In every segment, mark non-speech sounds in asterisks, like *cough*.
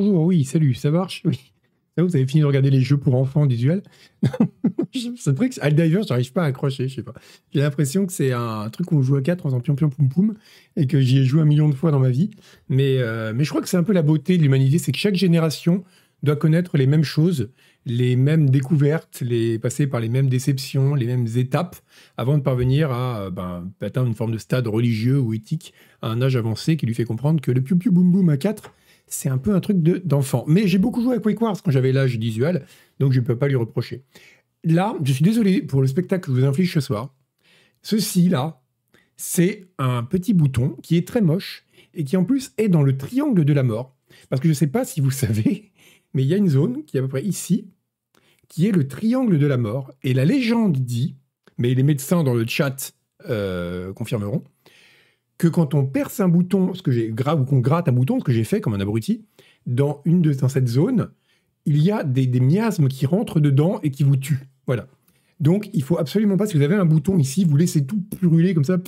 Bonjour, oui, salut, ça marche? Oui. Vous avez fini de regarder les jeux pour enfants visuels Ce truc, Aldiver, j'arrive pas à accrocher, je sais pas. J'ai l'impression que c'est un truc où on joue à 4 en faisant pion pion poum poum et que j'y ai joué un million de fois dans ma vie. Mais, euh, mais je crois que c'est un peu la beauté de l'humanité, c'est que chaque génération doit connaître les mêmes choses, les mêmes découvertes, les passer par les mêmes déceptions, les mêmes étapes avant de parvenir à euh, ben, atteindre une forme de stade religieux ou éthique à un âge avancé qui lui fait comprendre que le piou piou boum boum à 4 c'est un peu un truc d'enfant. Mais j'ai beaucoup joué à Quake Wars quand j'avais l'âge d'Isual, donc je ne peux pas lui reprocher. Là, je suis désolé pour le spectacle que je vous inflige ce soir. Ceci, là, c'est un petit bouton qui est très moche et qui en plus est dans le triangle de la mort. Parce que je ne sais pas si vous *laughs* savez, mais il y a une zone qui est à peu près ici, qui est le triangle de la mort. Et la légende dit, mais les médecins dans le chat euh, confirmeront, que quand on perce un bouton, ce que j'ai ou qu'on gratte un bouton, ce que j'ai fait comme un abruti, dans une cette zone, il y a des, miasmes qui rentrent dedans et qui vous tuent. Voilà. Donc, il faut absolument pas, si vous avez un bouton ici, vous laissez tout brûler comme ça.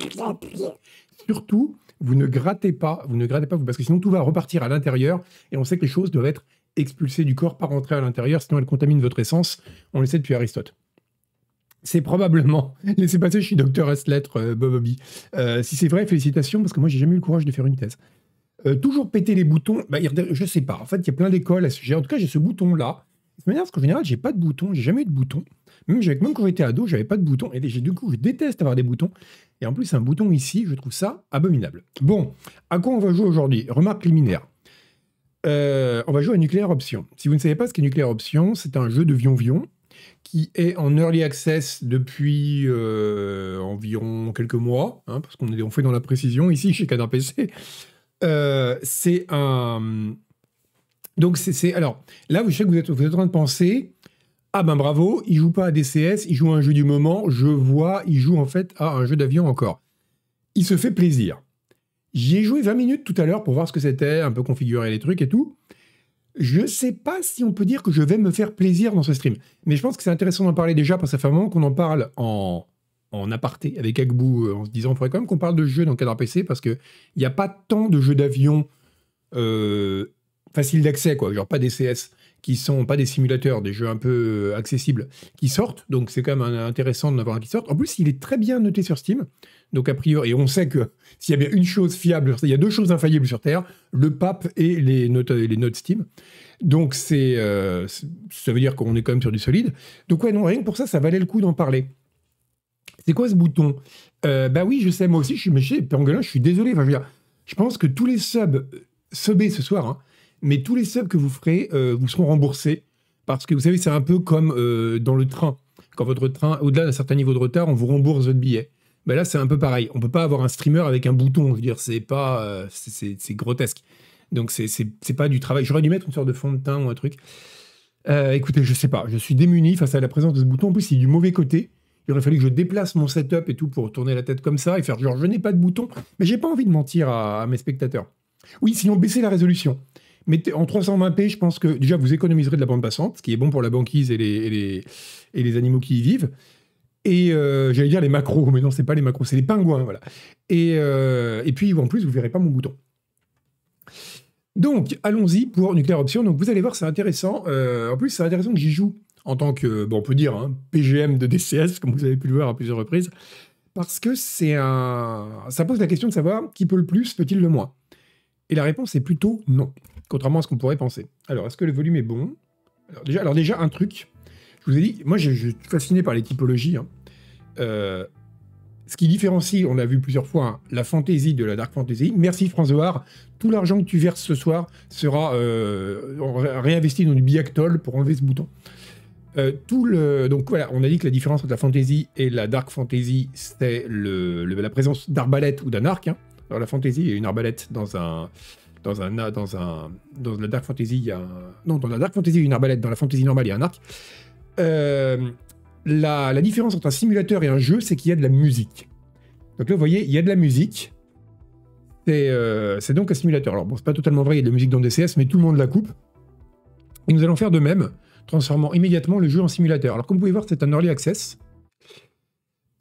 Surtout, vous ne grattez pas, vous ne grattez pas, parce que sinon tout va repartir à l'intérieur et on sait que les choses doivent être expulsées du corps, pas rentrer à l'intérieur, sinon elles contaminent votre essence. On le sait depuis Aristote. C'est probablement. Laissez passer, je suis docteur S lettres, euh, Bob euh, si c'est vrai, félicitations, parce que moi, j'ai jamais eu le courage de faire une thèse. Euh, toujours péter les boutons, bah, je sais pas. En fait, il y a plein d'écoles à ce sujet. En tout cas, j'ai ce bouton-là. De manière, parce qu'en général, j'ai pas de bouton, j'ai jamais eu de bouton. Même, quand j'étais ado, j'avais pas de bouton. Et du coup, je déteste avoir des boutons. Et en plus, un bouton ici, je trouve ça abominable. Bon, à quoi on va jouer aujourd'hui? Remarque liminaire. on va jouer à Nucléaire Option. Si vous ne savez pas ce qu'est Nucléaire Option, c'est un jeu de vion-vion qui est en early access depuis euh, environ quelques mois, hein, parce qu'on est on fait dans la précision ici *laughs* chez Canard PC. Euh, c'est un. Donc, c'est. Alors, là, je sais que vous êtes, vous êtes en train de penser Ah ben bravo, il joue pas à DCS, il joue à un jeu du moment. Je vois, il joue en fait à un jeu d'avion encore. Il se fait plaisir. J'y ai joué 20 minutes tout à l'heure pour voir ce que c'était, un peu configurer les trucs et tout. Je ne sais pas si on peut dire que je vais me faire plaisir dans ce stream, mais je pense que c'est intéressant d'en parler déjà parce que ça fait un moment qu'on en parle en, en aparté avec Agbou euh, en se disant il faudrait quand même qu'on parle de jeux dans le cadre PC parce qu'il n'y a pas tant de jeux d'avion euh, faciles d'accès, quoi, genre pas des CS qui sont pas des simulateurs, des jeux un peu euh, accessibles qui sortent, donc c'est quand même intéressant d'en avoir un qui sorte. En plus, il est très bien noté sur Steam. Donc, a priori, et on sait que s'il y a bien une chose fiable, il y a deux choses infaillibles sur Terre, le pape et les notes, Steam. Donc, c'est, euh, ça veut dire qu'on est quand même sur du solide. Donc, ouais, non, rien que pour ça, ça valait le coup d'en parler. C'est quoi ce bouton? Euh, Bah oui, je sais, moi aussi, je suis méché, Pangolin, je suis désolé. Enfin, je, je pense que tous les subs, subés ce soir, hein, mais tous les subs que vous ferez, euh, vous seront remboursés. Parce que vous savez, c'est un peu comme dans le train. Quand votre train, au-delà d'un certain niveau de retard, on vous rembourse votre billet. Ben là, c'est un peu pareil. On peut pas avoir un streamer avec un bouton. Je veux dire, c'est pas, euh, c'est grotesque. Donc c'est pas du travail. J'aurais dû mettre une sorte de fond de teint ou un truc. Euh, écoutez, je sais pas. Je suis démuni face à la présence de ce bouton. En plus, il est du mauvais côté. Il aurait fallu que je déplace mon setup et tout pour tourner la tête comme ça et faire genre je n'ai pas de bouton. Mais j'ai pas envie de mentir à, mes spectateurs. Oui, sinon baissez la résolution. Mettez en 320p, je pense que déjà vous économiserez de la bande passante, ce qui est bon pour la banquise et les, les, et les animaux qui y vivent. Et euh, j'allais dire les macros, mais non, c'est pas les macros, c'est les pingouins, voilà. Et, euh, et puis en plus, vous verrez pas mon bouton. Donc, allons-y pour Nuclear Option. Donc, vous allez voir, c'est intéressant. Euh, en plus, c'est intéressant que j'y joue en tant que, bon, on peut dire, hein, PGM de DCS, comme vous avez pu le voir à plusieurs reprises, parce que c'est un, ça pose la question de savoir qui peut le plus, peut-il le moins? Et la réponse est plutôt non, contrairement à ce qu'on pourrait penser. Alors, est-ce que le volume est bon? Alors déjà, alors déjà, un truc, je vous ai dit, moi je, suis fasciné par les typologies. Hein. Euh, ce qui différencie, on l'a vu plusieurs fois, hein, la fantasy de la dark fantasy. Merci François. Tout l'argent que tu verses ce soir sera euh, réinvesti dans du biactol pour enlever ce bouton. Euh, tout le... Donc voilà, on a dit que la différence entre la fantasy et la dark fantasy, c'était le, la présence d'arbalète ou d'un arc. Hein. Dans la fantasy, il y a une arbalète dans un, dans un, dans un, dans la dark fantasy, il y a non, dans la dark fantasy, il y a une arbalète. Dans la fantasy normale, il y a un arc. Euh, la, différence entre un simulateur et un jeu, c'est qu'il y a de la musique. Donc là, vous voyez, il y a de la musique. C'est euh, donc un simulateur. Alors bon, c'est pas totalement vrai, il y a de la musique dans DCS, mais tout le monde la coupe. Et nous allons faire de même, transformant immédiatement le jeu en simulateur. Alors comme vous pouvez voir, c'est un early access.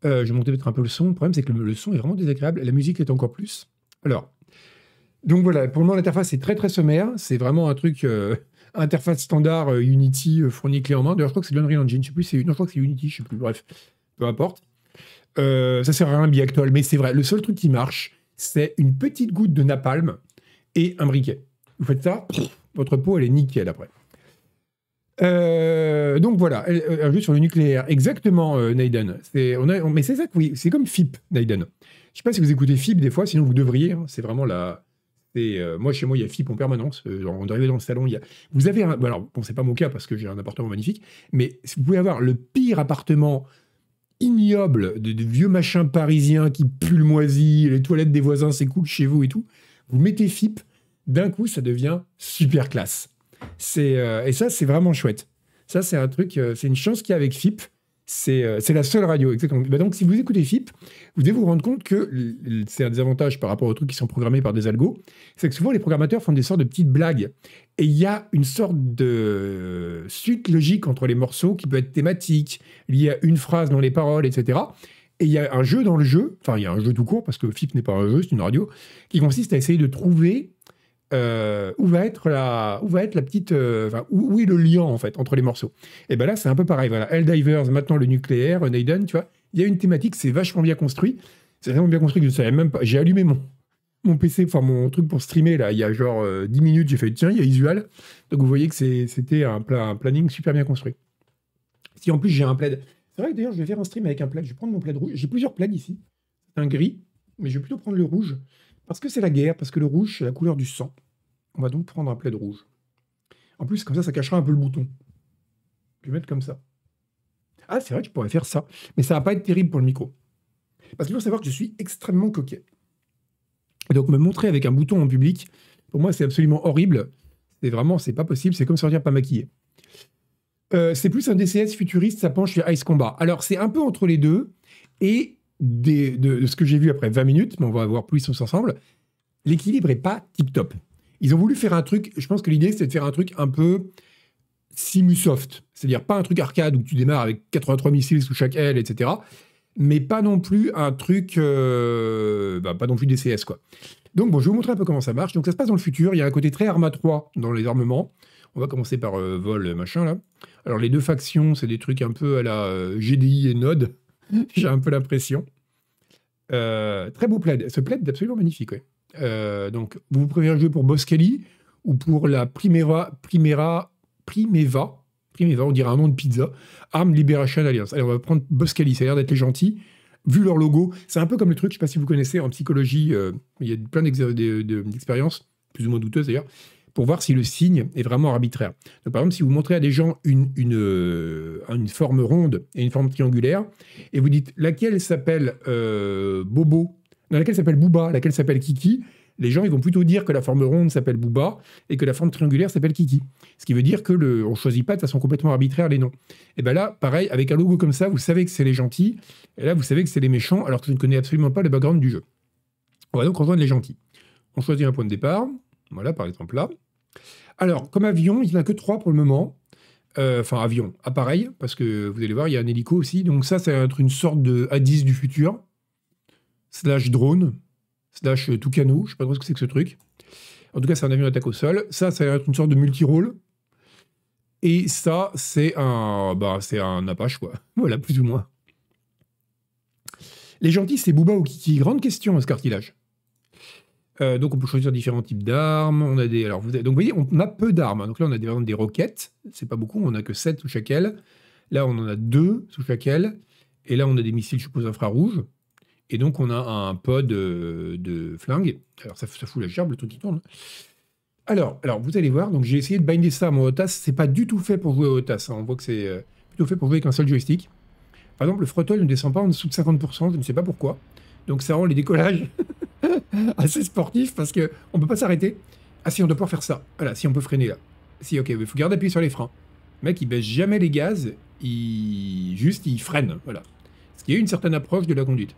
Euh, je vais monter peut-être un peu le son. Le problème, c'est que le, son est vraiment désagréable. La musique est encore plus. Alors, Donc voilà, pour le moment, l'interface est très très sommaire. C'est vraiment un truc interface standard euh, Unity euh, fourni clé en main. D'ailleurs, je crois que c'est l'Unreal Engine. Je sais plus, non, je crois que c'est Unity, je sais plus. Bref, peu importe. ça sert à rien, Biactol, mais c'est vrai. Le seul truc qui marche, c'est une petite goutte de napalm et un briquet. Vous faites ça, votre peau, elle est nickel après. donc voilà, un jeu sur le nucléaire. Exactement, Naiden. C'est, on a, mais c'est ça que oui, c'est comme FIP, Naiden. Je sais pas si vous écoutez FIP des fois, sinon vous devriez. Hein. c'est vraiment la, euh, moi, chez moi, il y a FIP en permanence. Euh, on est arrivé dans le salon, il y a... Vous avez un... Alors, bon, c'est pas mon cas parce que j'ai un appartement magnifique, mais vous pouvez avoir le pire appartement ignoble de, vieux machins parisiens qui puent le moisi, les toilettes des voisins s'écoulent chez vous et tout. Vous mettez FIP, d'un coup, ça devient super classe. C'est, euh, et ça, c'est vraiment chouette. Ça, c'est un truc, c'est une chance qu'il y a avec FIP. Euh, c'est la seule radio, exactement. Bah, donc, si vous écoutez FIP, vous devez vous rendre compte que c'est un désavantage par rapport aux trucs qui sont programmés par des algos. C'est que souvent, les programmateurs font des sortes de petites blagues. Et il y a une sorte de suite logique entre les morceaux qui peut être thématique, lié à une phrase dans les paroles, etc. Et il y a un jeu dans le jeu, enfin, il y a un jeu tout court, parce que FIP n'est pas un jeu, c'est une radio, qui consiste à essayer de trouver euh, où va être la, où va être la petite, euh, où, est le lien en fait entre les morceaux. Et ben là, c'est un peu pareil. Voilà, Helldivers, maintenant le nucléaire, Naden, tu vois, il y a une thématique, c'est vachement bien construit. C'est vraiment bien construit que je savais même pas. J'ai allumé mon, mon PC, enfin mon truc pour streamer là, il y a genre 10 euh, minutes, j'ai fait tiens, il y a Isual. Donc vous voyez que c'était un, un, planning super bien construit. Si en plus j'ai un plaid. C'est vrai que d'ailleurs je vais faire un stream avec un plaid. Je vais prendre mon plaid rouge. J'ai plusieurs plaids ici. Un gris, mais je vais plutôt prendre le rouge parce que c'est la guerre, parce que le rouge, c'est la couleur du sang. On va donc prendre un plaid rouge. En plus, comme ça, ça cachera un peu le bouton. Je vais mettre comme ça. Ah, c'est vrai je pourrais faire ça. Mais ça va pas être terrible pour le micro. Parce qu'il faut savoir que je suis extrêmement coquet. donc, me montrer avec un bouton en public, pour moi, c'est absolument horrible. C'est vraiment, c'est pas possible. C'est comme sortir pas maquillé. Euh, c'est plus un DCS futuriste, ça penche sur Ice Combat. Alors, c'est un peu entre les deux. Et de, ce que j'ai vu après 20 minutes, mais on va voir plus ensemble, l'équilibre est pas tip-top. Ils ont voulu faire un truc, je pense que l'idée c'était de faire un truc un peu Simusoft, c'est-à-dire pas un truc arcade où tu démarres avec 83 missiles sous chaque aile, etc. Mais pas non plus un truc, euh, bah, pas non plus DCS quoi. Donc bon, je vais vous montrer un peu comment ça marche. Donc ça se passe dans le futur, il y a un côté très Arma 3 dans les armements. On va commencer par euh, vol machin là. Alors les deux factions, c'est des trucs un peu à la euh, GDI et Node. *laughs* J'ai un peu l'impression. Euh, très beau plaid. Ce plaid est absolument magnifique. Euh, donc, vous préférez jouer pour Boscali ou pour la Primera, Primera, Primeva, Primeva, on dirait un nom de pizza, Arm Liberation Alliance. Allez, on va prendre Boscali, ça a l'air d'être les gentils. Vu leur logo, c'est un peu comme le truc, je ne sais pas si vous connaissez, en psychologie, euh, il y a plein d'expériences, plus ou moins douteuses d'ailleurs, pour voir si le signe est vraiment arbitraire. Par exemple, si vous montrez à des gens une, euh, une forme ronde et une forme triangulaire, et vous dites laquelle s'appelle euh, Bobo, laquelle s'appelle Booba, laquelle s'appelle Kiki, les gens ils vont plutôt dire que la forme ronde s'appelle Booba et que la forme triangulaire s'appelle Kiki. Ce qui veut dire que le, on choisit pas de façon complètement arbitraire les noms. Et bien là, pareil, avec un logo comme ça, vous savez que c'est les gentils, et là vous savez que c'est les méchants, alors que je ne connais absolument pas le background du jeu. On va donc rejoindre les gentils. On choisit un point de départ, voilà, par exemple là. Alors, comme avion, il n'y en a que trois pour le moment. Euh, enfin, avion, appareil, parce que vous allez voir, il y a un hélico aussi. Donc ça, ça va être une sorte de A10 du futur. Slash drone. Slash Tucano. Je sais pas trop ce que c'est que ce truc. En tout cas, c'est un avion d'attaque au sol. Ça, ça va être une sorte de multi-rôle. Et ça, c'est un, bah, c'est un Apache, quoi. *laughs* Voilà, plus ou moins. Les gentils, c'est Booba ou Kiki Grande question, ce cartilage. Euh, donc on peut choisir différents types d'armes. On a des, alors vous donc vous voyez, on a peu d'armes. Donc là on a des, des roquettes. C'est pas beaucoup. On a que 7 sous chaque aile. Là on en a 2 sous chaque aile. Et là on a des missiles, je suppose, infrarouges. Et donc on a un pod de, de flingue. Alors ça, ça, fout la gerbe le truc qui tourne. Alors, alors vous allez voir. Donc j'ai essayé de binder ça à mon OTAS. C'est pas du tout fait pour jouer au OTAS. Hein. On voit que c'est euh, plutôt fait pour jouer avec un seul joystick. Par exemple, le throttle ne descend pas en dessous de 50%. Je ne sais pas pourquoi. Donc ça rend les décollages *laughs* *laughs* assez sportifs parce qu'on ne peut pas s'arrêter. Ah si, on doit pouvoir faire ça. Voilà, si on peut freiner là. Si, ok, il faut garder appuyé sur les freins. Le mec, il baisse jamais les gaz, il juste il freine, voilà. Ce qui est une certaine approche de la conduite.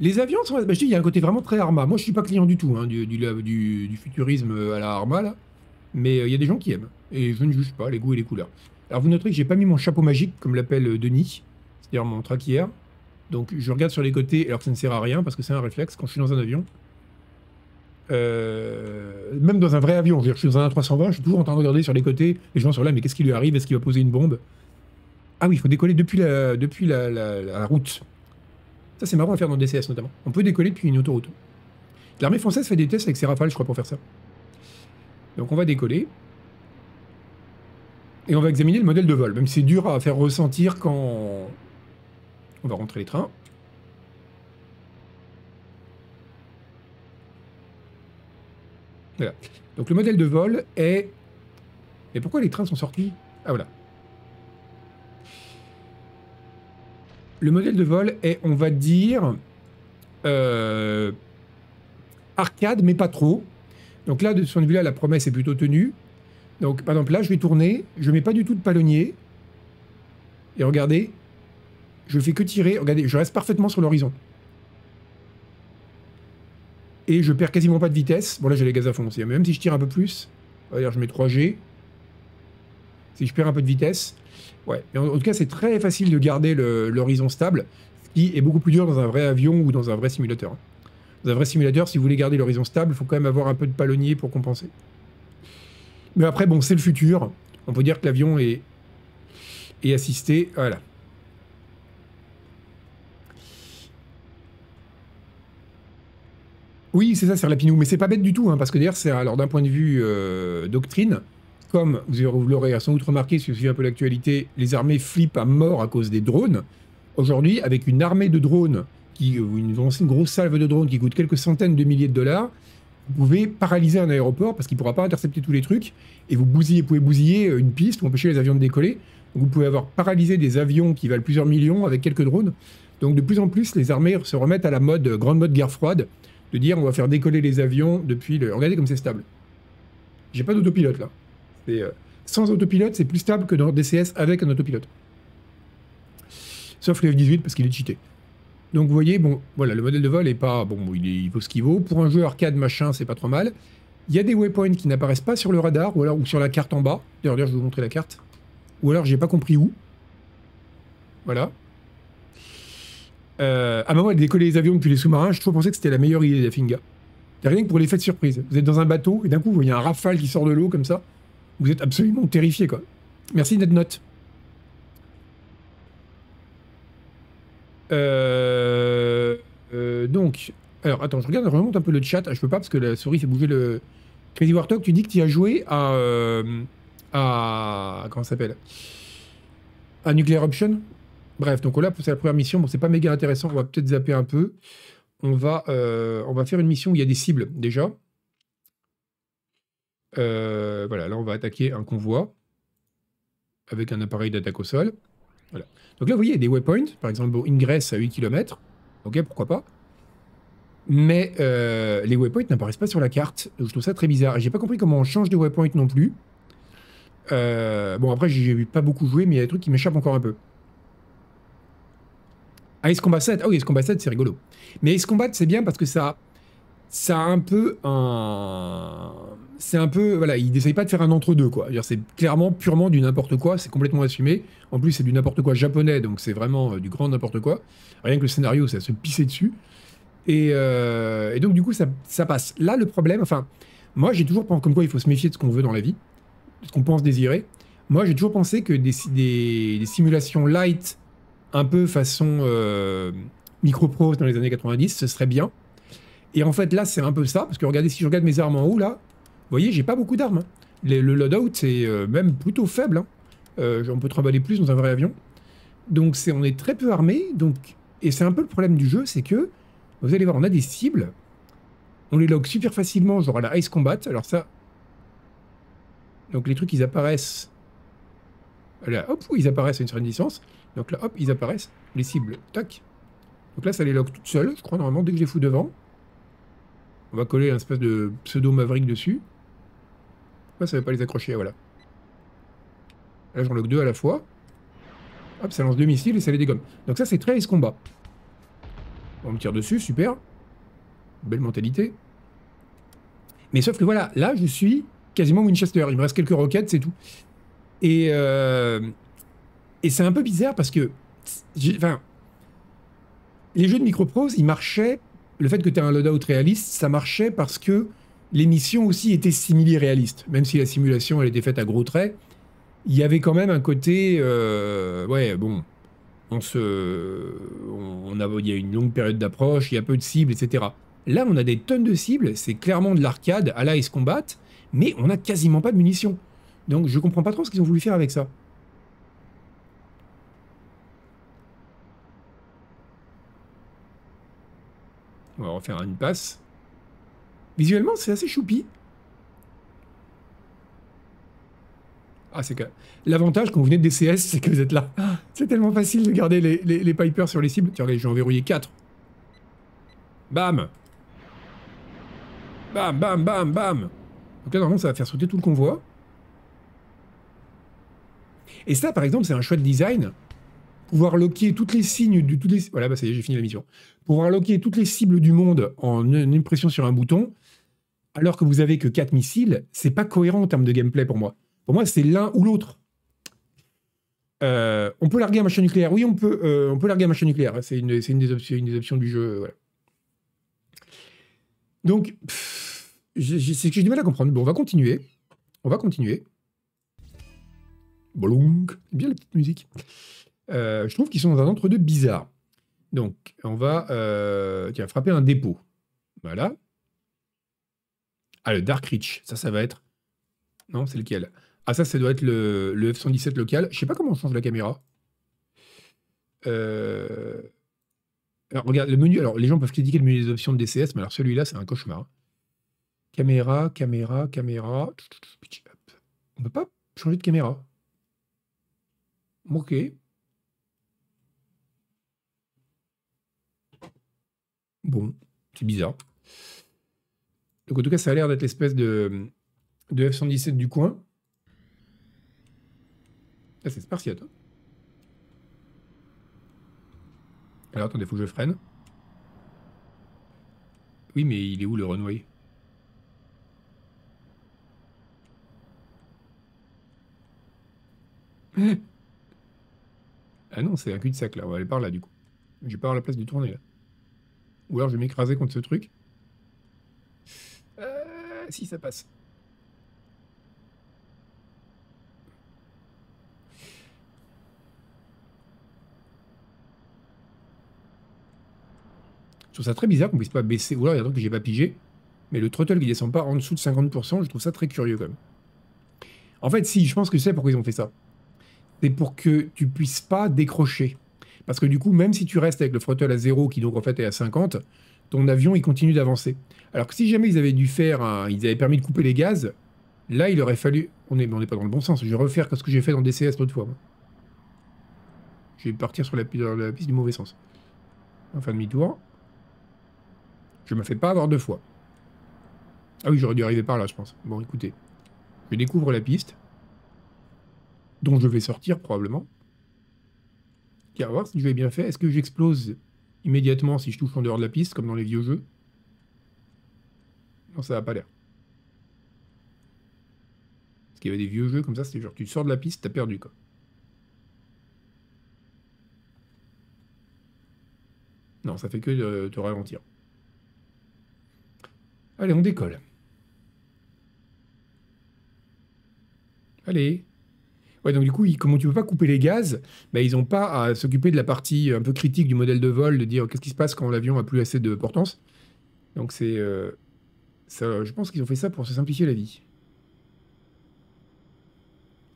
Les avions sont. Bah, je dis, il y a un côté vraiment très Arma. Moi, je suis pas client du tout hein, du, du, futurisme à la Arma, là. Mais euh, il y a des gens qui aiment. Et je ne juge pas les goûts et les couleurs. Alors, vous noterez que j'ai pas mis mon chapeau magique, comme l'appelle Denis, c'est-à-dire mon traquière. Donc je regarde sur les côtés alors que ça ne sert à rien parce que c'est un réflexe quand je suis dans un avion. euh, même dans un vrai avion, je, suis dans un A320, je suis toujours en train de regarder sur les côtés, les gens sont là, mais qu'est-ce qui lui arrive? Est-ce qu'il va poser une bombe? Ah oui, il faut décoller depuis la, depuis la, route. Ça, c'est marrant à faire dans DCS notamment. On peut décoller depuis une autoroute. L'armée française fait des tests avec ses rafales, je crois, pour faire ça. Donc on va décoller. Et on va examiner le modèle de vol, même si c'est dur à faire ressentir quand on va rentrer les trains. Voilà. Donc le modèle de vol est... Et pourquoi les trains sont sortis? Ah voilà. Le modèle de vol est, on va dire, euh, arcade, mais pas trop. Donc là, de ce point de vue-là, la promesse est plutôt tenue. Donc, par exemple, là, je vais tourner, je mets pas du tout de palonnier. Et regardez, je fais que tirer. Regardez, je reste parfaitement sur l'horizon. Et je perds quasiment pas de vitesse. Bon, là, j'ai les gaz à fond aussi. Même si je tire un peu plus, je mets 3G. Si je perds un peu de vitesse. Ouais. En, tout cas, c'est très facile de garder l'horizon stable, ce qui est beaucoup plus dur dans un vrai avion ou dans un vrai simulateur. Dans un vrai simulateur, si vous voulez garder l'horizon stable, il faut quand même avoir un peu de palonnier pour compenser. Mais après, bon, c'est le futur. On peut dire que l'avion est assisté. Voilà. Oui, c'est ça, c'est Lapinou. Mais c'est pas bête du tout, hein, parce que d'ailleurs, c'est alors d'un point de vue euh, doctrine, comme vous l'aurez sans doute remarqué si vous suivez un peu l'actualité, les armées flippent à mort à cause des drones. Aujourd'hui, avec une armée de drones, qui, euh, une, grosse salve de drones qui coûte quelques centaines de milliers de dollars, vous pouvez paralyser un aéroport parce qu'il ne pourra pas intercepter tous les trucs, et vous, bousillez, pouvez bousiller euh, une piste pour empêcher les avions de décoller. vous pouvez avoir paralysé des avions qui valent plusieurs millions avec quelques drones. Donc de plus en plus, les armées se remettent à la mode, grande mode guerre froide, de dire on va faire décoller les avions depuis le... Regardez comme c'est stable. J'ai pas d'autopilote là. Euh, sans autopilote, c'est plus stable que dans DCS avec un autopilote. Sauf le F-18 parce qu'il est cheaté. Donc vous voyez, bon, voilà, le modèle de vol est pas, bon, il, vaut ce qu'il vaut. Pour un jeu arcade machin, c'est pas trop mal. Il y a des waypoints qui n'apparaissent pas sur le radar ou alors ou sur la carte en bas. D'ailleurs, je vais vous montrer la carte. Ou alors j'ai pas compris où. Voilà. Euh, à un moment, elle décoller les avions depuis les sous-marins. Je toujours pensé que c'était la meilleure idée d'Afinga. Rien que pour l'effet de surprise. Vous êtes dans un bateau et d'un coup, vous voyez un rafale qui sort de l'eau comme ça. Vous êtes absolument terrifié, quoi. Merci, NetNote. Euh, euh, donc, alors attends, je regarde, je remonte un peu le chat. Ah, je peux pas parce que la souris fait bouger le. Crazy Warthog, tu dis que tu as joué à. Euh, à. Comment ça s'appelle? À Nuclear Option? Bref, donc là, c'est la première mission. Bon, c'est pas méga intéressant. On va peut-être zapper un peu. On va, on va faire une mission où il y a des cibles déjà. voilà, là, on va attaquer un convoi avec un appareil d'attaque au sol. Voilà. Donc là, vous voyez, il y a des waypoints, par exemple, ingress à 8 km. Ok, pourquoi pas. Mais euh, les waypoints n'apparaissent pas sur la carte. je trouve ça très bizarre. Et j'ai pas compris comment on change de waypoint non plus. Euh, bon, après, j'ai pas beaucoup joué, mais il y a des trucs qui m'échappent encore un peu. Ah, Ace Combat 7. Ah oui, Ace Combat 7, c'est rigolo. Mais Ace Combat, c'est bien parce que ça, ça a un peu un c'est un peu. Voilà, il n'essaye pas de faire un entre-deux, quoi. C'est clairement purement du n'importe quoi, c'est complètement assumé. En plus, c'est du n'importe quoi japonais, donc c'est vraiment euh, du grand n'importe quoi. Rien que le scénario, ça se pisser dessus. Et, euh, donc, du coup, ça, passe. Là, le problème, enfin, moi, j'ai toujours pensé comme quoi il faut se méfier de ce qu'on veut dans la vie, de ce qu'on pense désirer. Moi, j'ai toujours pensé que des, simulations light, un peu façon euh, microprose dans les années 90, ce serait bien. Et en fait, là, c'est un peu ça, parce que regardez, si je regarde mes armes en haut, là, vous voyez, j'ai pas beaucoup d'armes. Hein. Le loadout, c'est euh, même plutôt faible. Hein. Euh, on peut trimballer plus dans un vrai avion. Donc on est très peu armé. Donc, et c'est un peu le problème du jeu, c'est que, vous allez voir, on a des cibles. On les log super facilement, genre à la Ice Combat. Alors ça... Donc les trucs, ils apparaissent... Là, hop, ils apparaissent à une certaine distance. Donc là, hop, ils apparaissent. Les cibles, tac. Donc là, ça les log toutes seules, je crois, normalement, dès que je les fous devant. On va coller un espèce de pseudo-maverick dessus ça ne veut pas les accrocher Voilà. Là, j'en lock deux à la fois. Hop, ça lance deux missiles et ça les dégomme. Donc ça, c'est très Ace Combat. On me tire dessus, super. Belle mentalité. Mais sauf que voilà, là, je suis quasiment Winchester. Il me reste quelques roquettes, c'est tout. Et, euh, et c'est un peu bizarre parce que... Enfin... Les jeux de microprose, ils marchaient... Le fait que tu aies un loadout réaliste, ça marchait parce que les missions aussi étaient simili-réalistes. Même si la simulation, elle était faite à gros traits, il y avait quand même un côté... euh, ouais, bon, on se... On a, il y a une longue période d'approche, il y a peu de cibles, etc. Là, on a des tonnes de cibles, c'est clairement de l'arcade à la Combat, mais on a quasiment pas de munitions. Donc je comprends pas trop ce qu'ils ont voulu faire avec ça. On va refaire une passe. Visuellement, c'est assez choupi. Ah, c'est que l'avantage quand vous venez de DCS, c'est que vous êtes là. C'est tellement facile de garder les, les, les Pipers sur les cibles. Tiens, regardez, j'ai enverrouillé 4. Bam Bam, bam, bam, bam Donc là, normalement, ça va faire sauter tout le convoi. Et ça, par exemple, c'est un chouette design. Pouvoir loquer toutes les signes du... Toutes les... Voilà, bah ça y est, j'ai fini la mission. Pouvoir loquer toutes les cibles du monde en une une pression sur un bouton, alors que vous avez que 4 missiles, c'est pas cohérent en termes de gameplay pour moi. Pour moi, c'est l'un ou l'autre. Euh, on peut larguer un machin nucléaire. Oui, on peut, euh, on peut larguer un machin nucléaire. C'est une, une, des options, une des options du jeu. voilà. Donc, c'est que j'ai du mal à comprendre. Bon, on va continuer. On va continuer. Blonk. Bien la petite musique. Euh, je trouve qu'ils sont dans un entre-deux bizarre. Donc, on va euh, tiens, frapper un dépôt. Voilà. Ah, le Dark Reach. Ça, ça va être. Non, c'est lequel? Ah, ça, ça doit être le, le F-117 local. Je sais pas comment on change la caméra. Euh... Alors, regarde, le menu. Alors, les gens peuvent critiquer le menu des options de DCS, mais alors celui-là, c'est un cauchemar. Caméra, caméra, caméra. On peut pas changer de caméra. Ok. Bon, c'est bizarre. Donc, en tout cas, ça a l'air d'être l'espèce de, de F-117 du coin. Ah, c'est spartiate. hein. Alors, attendez, faut que je freine. Oui, mais il est où le Runway Ah non, c'est un cul-de-sac là, on va aller par là du coup. J'ai pas avoir la place de tourner là. Ou alors je vais m'écraser contre ce truc. Euh, si ça passe. Je trouve ça très bizarre qu'on puisse pas baisser. Ou alors il y a un truc que j'ai pas pigé. Mais le throttle qui descend pas en dessous de 50%, je trouve ça très curieux quand même. En fait, si, je pense que sais pourquoi ils ont fait ça. C'est pour que tu puisses pas décrocher. Parce que du coup, même si tu restes avec le throttle à 0, qui donc en fait est à 50, ton avion il continue d'avancer. Alors que si jamais ils avaient dû faire, ils avaient permis de couper les gaz, là il aurait fallu. On n'est on pas dans le bon sens. Je vais refaire ce que j'ai fait dans DCS l'autre fois. Je vais partir sur la, piste du mauvais sens. Enfin demi-tour. Je me fais pas avoir deux fois. Ah oui, j'aurais dû arriver par là, je pense. Bon, écoutez. Je découvre la piste. Dont je vais sortir probablement. Va voir si je vais bien fait. Est-ce que j'explose immédiatement si je touche en dehors de la piste, comme dans les vieux jeux? Non, ça n'a pas l'air. Parce qu'il y avait des vieux jeux comme ça, c'était genre tu sors de la piste, t'as perdu quoi. Non, ça fait que te ralentir. Allez, on décolle. Allez. Ouais, donc du coup, ils, comme tu peux pas couper les gaz, bah, ils n'ont pas à s'occuper de la partie un peu critique du modèle de vol, de dire qu'est-ce qui se passe quand l'avion a plus assez de portance? Donc c'est... euh, je pense qu'ils ont fait ça pour se simplifier la vie.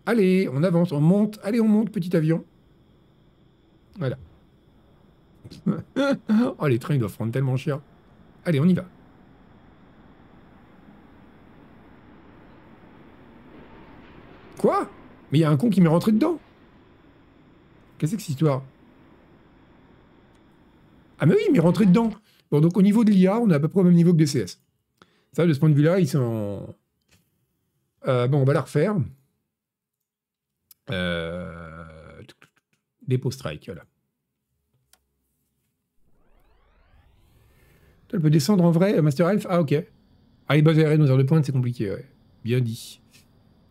Allez, on avance, on monte. Allez, on monte, petit avion. Voilà. *laughs* oh, les trains, ils doivent prendre tellement cher. Allez, on y va. Quoi? Mais il y a un con qui m'est rentré dedans. Qu'est-ce que c'est que cette histoire? Ah mais oui, il m'est rentré dedans. Bon, donc au niveau de l'IA, on est à peu près au même niveau que DCS. Ça, de ce point de vue-là, ils sont... Euh, bon, on va la refaire. Euh... Dépôt strike, voilà. Elle peut descendre en vrai, euh, Master Elf? Ah, ok. Ah, les bases aériennes heures de pointe, c'est compliqué. Bien dit.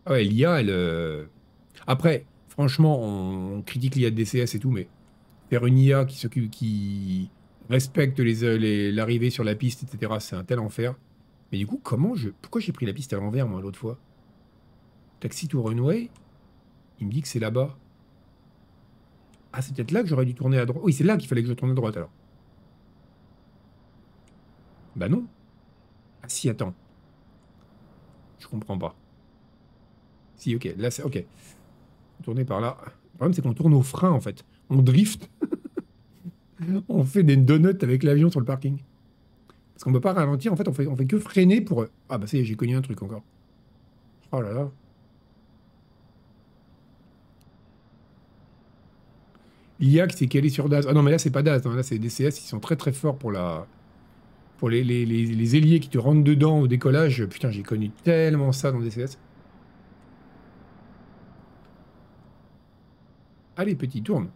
Ah ouais, l'IA, elle... euh, Après, franchement, on, critique l'IA de DCS et tout, mais faire une IA qui respecte l'arrivée sur la piste, etc., c'est un tel enfer. Mais du coup, comment je... Pourquoi j'ai pris la piste à l'envers, moi, l'autre fois? Taxi to runway Il me dit que c'est là-bas. Ah, c'est peut-être là que j'aurais dû tourner à droite. Oui, c'est là qu'il fallait que je tourne à droite, alors. Bah non. Ah si, attends. Je comprends pas. Si, ok. Là, c'est... Ok. Tourner par là. Le problème, c'est qu'on tourne au frein, en fait. On drift. *laughs* on fait des donuts avec l'avion sur le parking. Parce qu'on peut pas ralentir, en fait, on fait, on fait que freiner pour... Ah bah c'est, j'ai connu un truc encore. Oh là là. L'IA qui s'est calé sur DAS. Ah non, mais là, c'est pas DAS. Hein. Là, c'est DCS. Ils sont très très forts pour la... Pour les, les, les, les ailiers qui te rentrent dedans au décollage. Putain, j'ai connu tellement ça dans DCS. Allez, petit, tourne.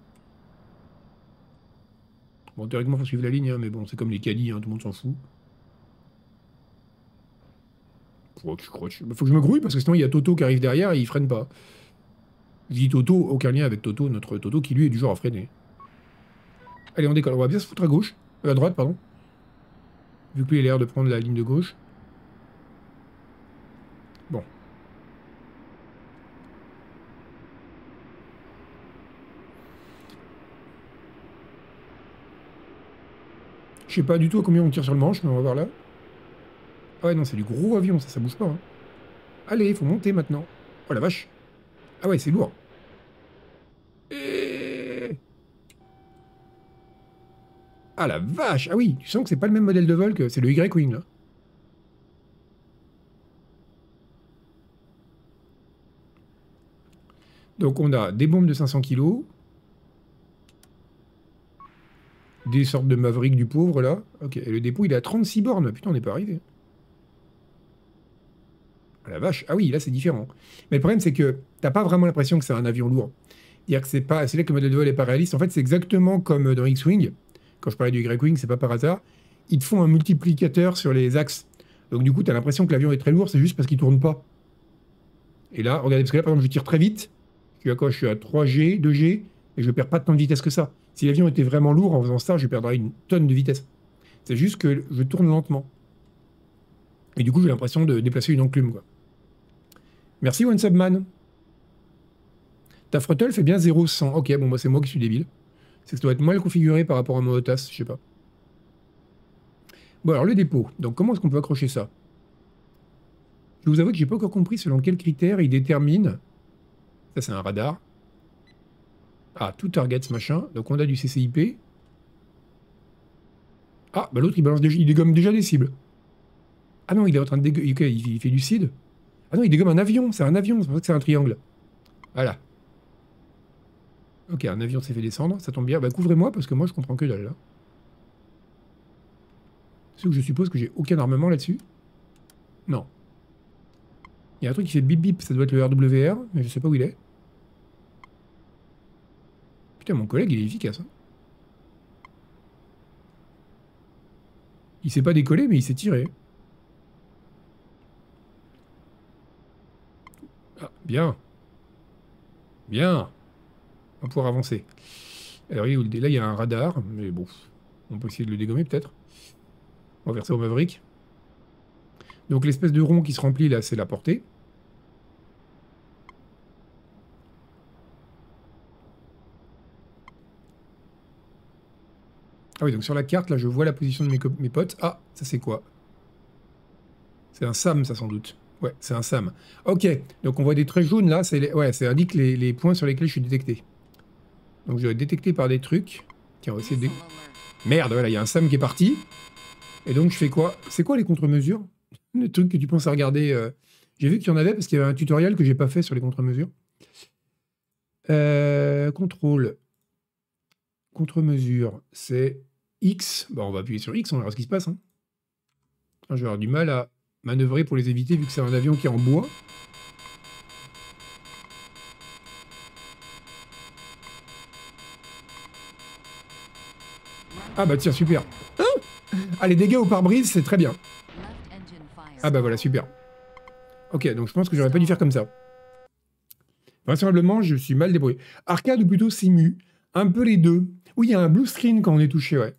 Bon, théoriquement, faut suivre la ligne, hein, mais bon, c'est comme les caddies, hein, tout le monde s'en fout. Croche, croche. Faut que je me grouille parce que sinon il y a Toto qui arrive derrière et il freine pas. Je dis Toto, aucun lien avec Toto, notre Toto qui lui est du genre à freiner. Allez, on décolle. On va bien se foutre à gauche. Euh, à droite, pardon. Vu que lui il a l'air de prendre la ligne de gauche. Pas du tout à combien on tire sur le manche, mais on va voir là. Ah ouais, non, c'est du gros avion, ça, ça bouge pas. Hein. Allez, il faut monter maintenant. Oh la vache. Ah ouais, c'est lourd. Et... Ah la vache Ah oui, tu sens que c'est pas le même modèle de vol que... C'est le Y-Wing. Donc on a des bombes de 500 kg, des sortes de Maverick du pauvre là. Ok, le dépôt il est à 36 bornes. Putain, on n'est pas arrivé. Ah la vache, ah oui, là c'est différent. Mais le problème c'est que t'as pas vraiment l'impression que c'est un avion lourd. Dire que c'est pas, c'est là que le modèle de vol est pas réaliste. En fait, c'est exactement comme dans X-Wing. Quand je parlais du Y-Wing, c'est pas par hasard. Ils te font un multiplicateur sur les axes. Donc du coup, tu as l'impression que l'avion est très lourd, c'est juste parce qu'il tourne pas. Et là, regardez, parce que là, par exemple, je tire très vite. Je suis à quoi Je suis à 3G, 2G, et je perds pas tant de vitesse que ça. Si l'avion était vraiment lourd en faisant ça, je perdrais une tonne de vitesse. C'est juste que je tourne lentement. Et du coup, j'ai l'impression de déplacer une enclume. Merci One Subman. Ta throttle fait bien 0-100. Ok, bon, moi c'est moi qui suis débile. C'est que ça doit être mal configuré par rapport à mon OTAS, je sais pas. Bon, alors le dépôt. Donc comment est-ce qu'on peut accrocher ça? Je vous avoue que j'ai pas encore compris selon quels critères il détermine. Ça, c'est un radar. Ah, tout target, ce machin. Donc on a du CCIP. Ah, bah l'autre, il balance déjà, il dégomme déjà des cibles. Ah non, il est en train de dégommer. Il fait du CID. Ah non, il dégomme un avion. C'est un avion, c'est pour ça que c'est un triangle. Voilà. Ok, un avion s'est fait descendre. Ça tombe bien. Bah couvrez-moi parce que moi, je comprends que dalle là. C'est que je suppose que j'ai aucun armement là-dessus? Non. Il y a un truc qui fait bip bip, ça doit être le RWR, mais je sais pas où il est. Mon collègue, il est efficace. Hein. Il s'est pas décollé, mais il s'est tiré. Ah, bien. Bien. On va pouvoir avancer. Alors, là, il y a un radar, mais bon, on peut essayer de le dégommer peut-être. On va ça au Maverick. Donc, l'espèce de rond qui se remplit là, c'est la portée. Ah oui, donc sur la carte, là, je vois la position de mes, potes. Ah, ça c'est quoi? C'est un SAM, ça sans doute. Ouais, c'est un SAM. Ok, donc on voit des traits jaunes là, ouais, ça indique les, points sur lesquels je suis détecté. Donc je vais être détecté par des trucs. Tiens, on va essayer de... Merde, voilà, il y a un SAM qui est parti. Et donc je fais quoi? C'est quoi les contre-mesures? *laughs* Les trucs que tu penses à regarder euh, J'ai vu qu'il y en avait parce qu'il y avait un tutoriel que j'ai pas fait sur les contre-mesures. Euh, contrôle. Contre-mesure, c'est X, bah on va appuyer sur X, on verra ce qui se passe. Hein. je vais avoir du mal à manœuvrer pour les éviter vu que c'est un avion qui est en bois. Ah bah tiens, super. ah, les dégâts au pare-brise, c'est très bien. Ah bah voilà, super. Ok, donc je pense que j'aurais pas dû faire comme ça. Vraisemblablement, je suis mal débrouillé. Arcade ou plutôt simu Un peu les deux. Oui, il y a un blue screen quand on est touché, ouais.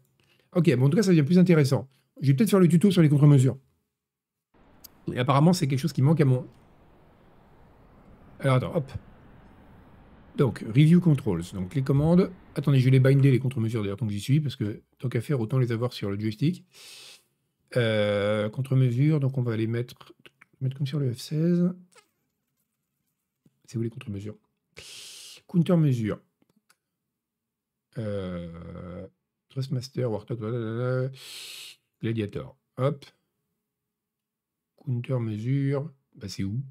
Ok, bon, en tout cas, ça devient plus intéressant. Je vais peut-être faire le tuto sur les contre-mesures. Et apparemment, c'est quelque chose qui manque à mon. Alors attends, hop. Donc, review controls. Donc, les commandes. Attendez, je vais les binder, les contre-mesures d'ailleurs, tant que j'y suis, parce que tant qu'à faire, autant les avoir sur le joystick. Euh, contre-mesures, donc on va les mettre, mettre comme sur le F16. C'est où les contre-mesures? Counter-mesure. Euh, Trustmaster, Warthog, Gladiator. Hop. Counter-mesure. Bah, c'est où?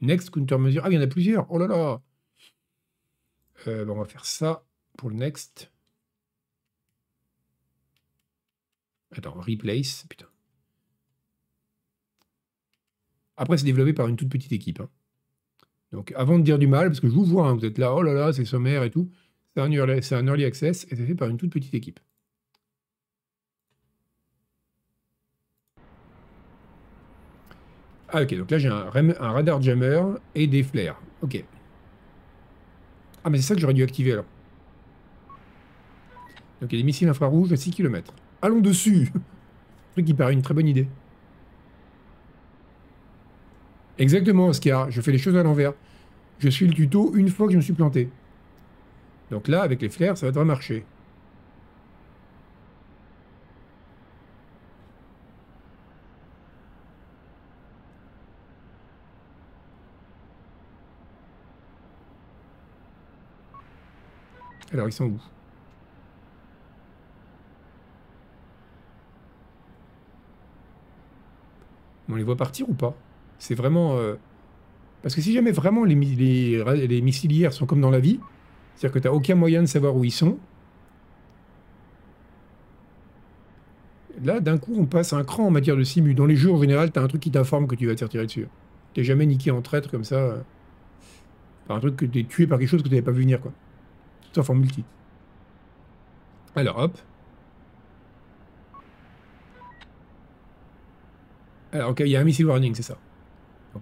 Next counter-mesure. Ah, il y en a plusieurs. Oh là là. Euh, bah, on va faire ça pour le next. Attends, replace. Putain. Après, c'est développé par une toute petite équipe. Hein. Donc, avant de dire du mal, parce que je vous vois, hein, vous êtes là, oh là là, c'est sommaire et tout. C'est un, un, early access et c'est fait par une toute petite équipe. Ah ok, donc là j'ai un, un, radar jammer et des flares. Ok. Ah mais c'est ça que j'aurais dû activer alors. Donc il y a des missiles infrarouges à 6 km. Allons dessus *laughs* truc qui paraît une très bonne idée. Exactement, Oscar. Je fais les choses à l'envers. Je suis le tuto une fois que je me suis planté. Donc là, avec les flares, ça va devrait marcher. Alors, ils sont où? On les voit partir ou pas? C'est vraiment... Euh, parce que si jamais vraiment les, les, sont comme dans la vie, c'est-à-dire que tu n'as aucun moyen de savoir où ils sont, là, d'un coup, on passe un cran en matière de simu. Dans les jeux, en général, tu as un truc qui t'informe que tu vas te tirer dessus. Tu jamais niqué en traître comme ça. Par un truc que tu es tué par quelque chose que tu n'avais pas vu venir, quoi. Tout en multi. Alors, hop. Alors, ok, il y a un missile warning, c'est ça.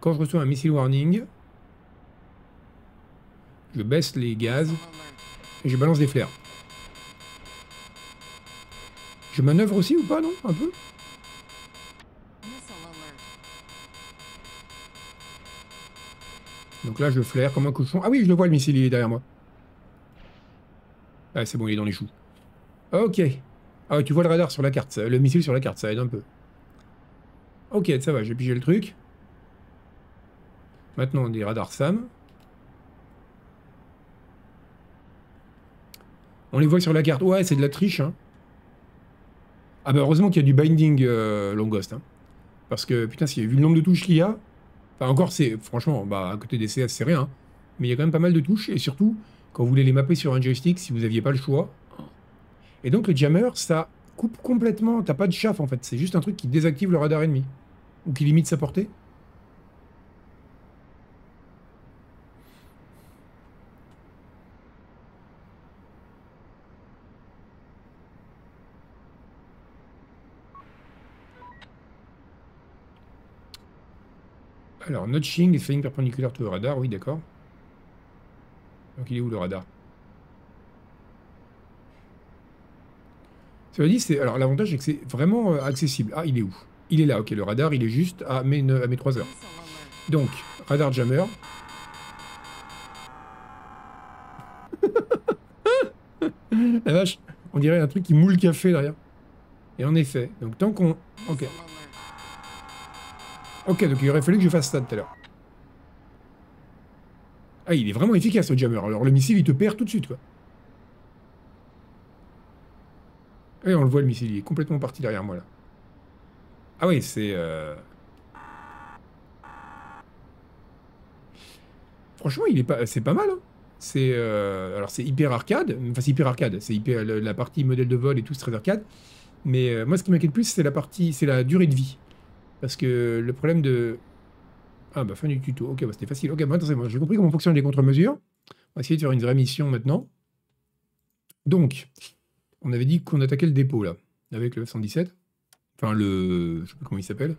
Quand je reçois un missile warning, je baisse les gaz et je balance des flares. Je manœuvre aussi ou pas, non Un peu? Donc là, je flaire comme un cochon. Ah oui, je le vois, le missile, il est derrière moi. Ah, c'est bon, il est dans les choux. Ok. Ah, tu vois le radar sur la carte, le missile sur la carte, ça aide un peu. Ok, ça va, j'ai pigé le truc. Maintenant, des radars SAM. On les voit sur la carte. Ouais, c'est de la triche. Hein. Ah bah heureusement qu'il y a du binding euh, long ghost. Hein. Parce que, putain, a vu le nombre de touches qu'il y a... Enfin, encore, c'est... Franchement, bah, à côté des CS, c'est rien. Hein. Mais il y a quand même pas mal de touches. Et surtout, quand vous voulez les mapper sur un joystick, si vous n'aviez pas le choix. Et donc, le jammer, ça coupe complètement... T'as pas de chaff, en fait. C'est juste un truc qui désactive le radar ennemi. Ou qui limite sa portée Alors, notching et flying perpendiculaire to radar, oui, d'accord. Donc, il est où le radar? Veut dire, c'est. Alors, l'avantage, c'est que c'est vraiment euh, accessible. Ah, il est où? Il est là, ok, le radar, il est juste à mes, à mes 3 heures. Donc, radar jammer. *laughs* La vache, on dirait un truc qui moule le café derrière. Et en effet, donc tant qu'on... Ok. Ok, donc il aurait fallu que je fasse ça tout à l'heure. Ah, il est vraiment efficace, le jammer. Alors, le missile, il te perd tout de suite, quoi. Et on le voit, le missile, il est complètement parti derrière moi, là. Ah oui, c'est... Euh, franchement, il est pas, c'est pas mal. Hein. C'est euh, alors c'est hyper arcade, enfin c'est hyper arcade, c'est hyper la partie modèle de vol et tout c'est très arcade. Mais euh, moi, ce qui m'inquiète plus, c'est la partie, c'est la durée de vie, parce que le problème de ah bah fin du tuto. Ok, bah, c'était facile. Ok, maintenant c'est bon, j'ai compris comment fonctionnent les contre-mesures. On va essayer de faire une vraie mission maintenant. Donc, on avait dit qu'on attaquait le dépôt là, avec le F-117. Enfin, le. Je sais pas comment il s'appelle.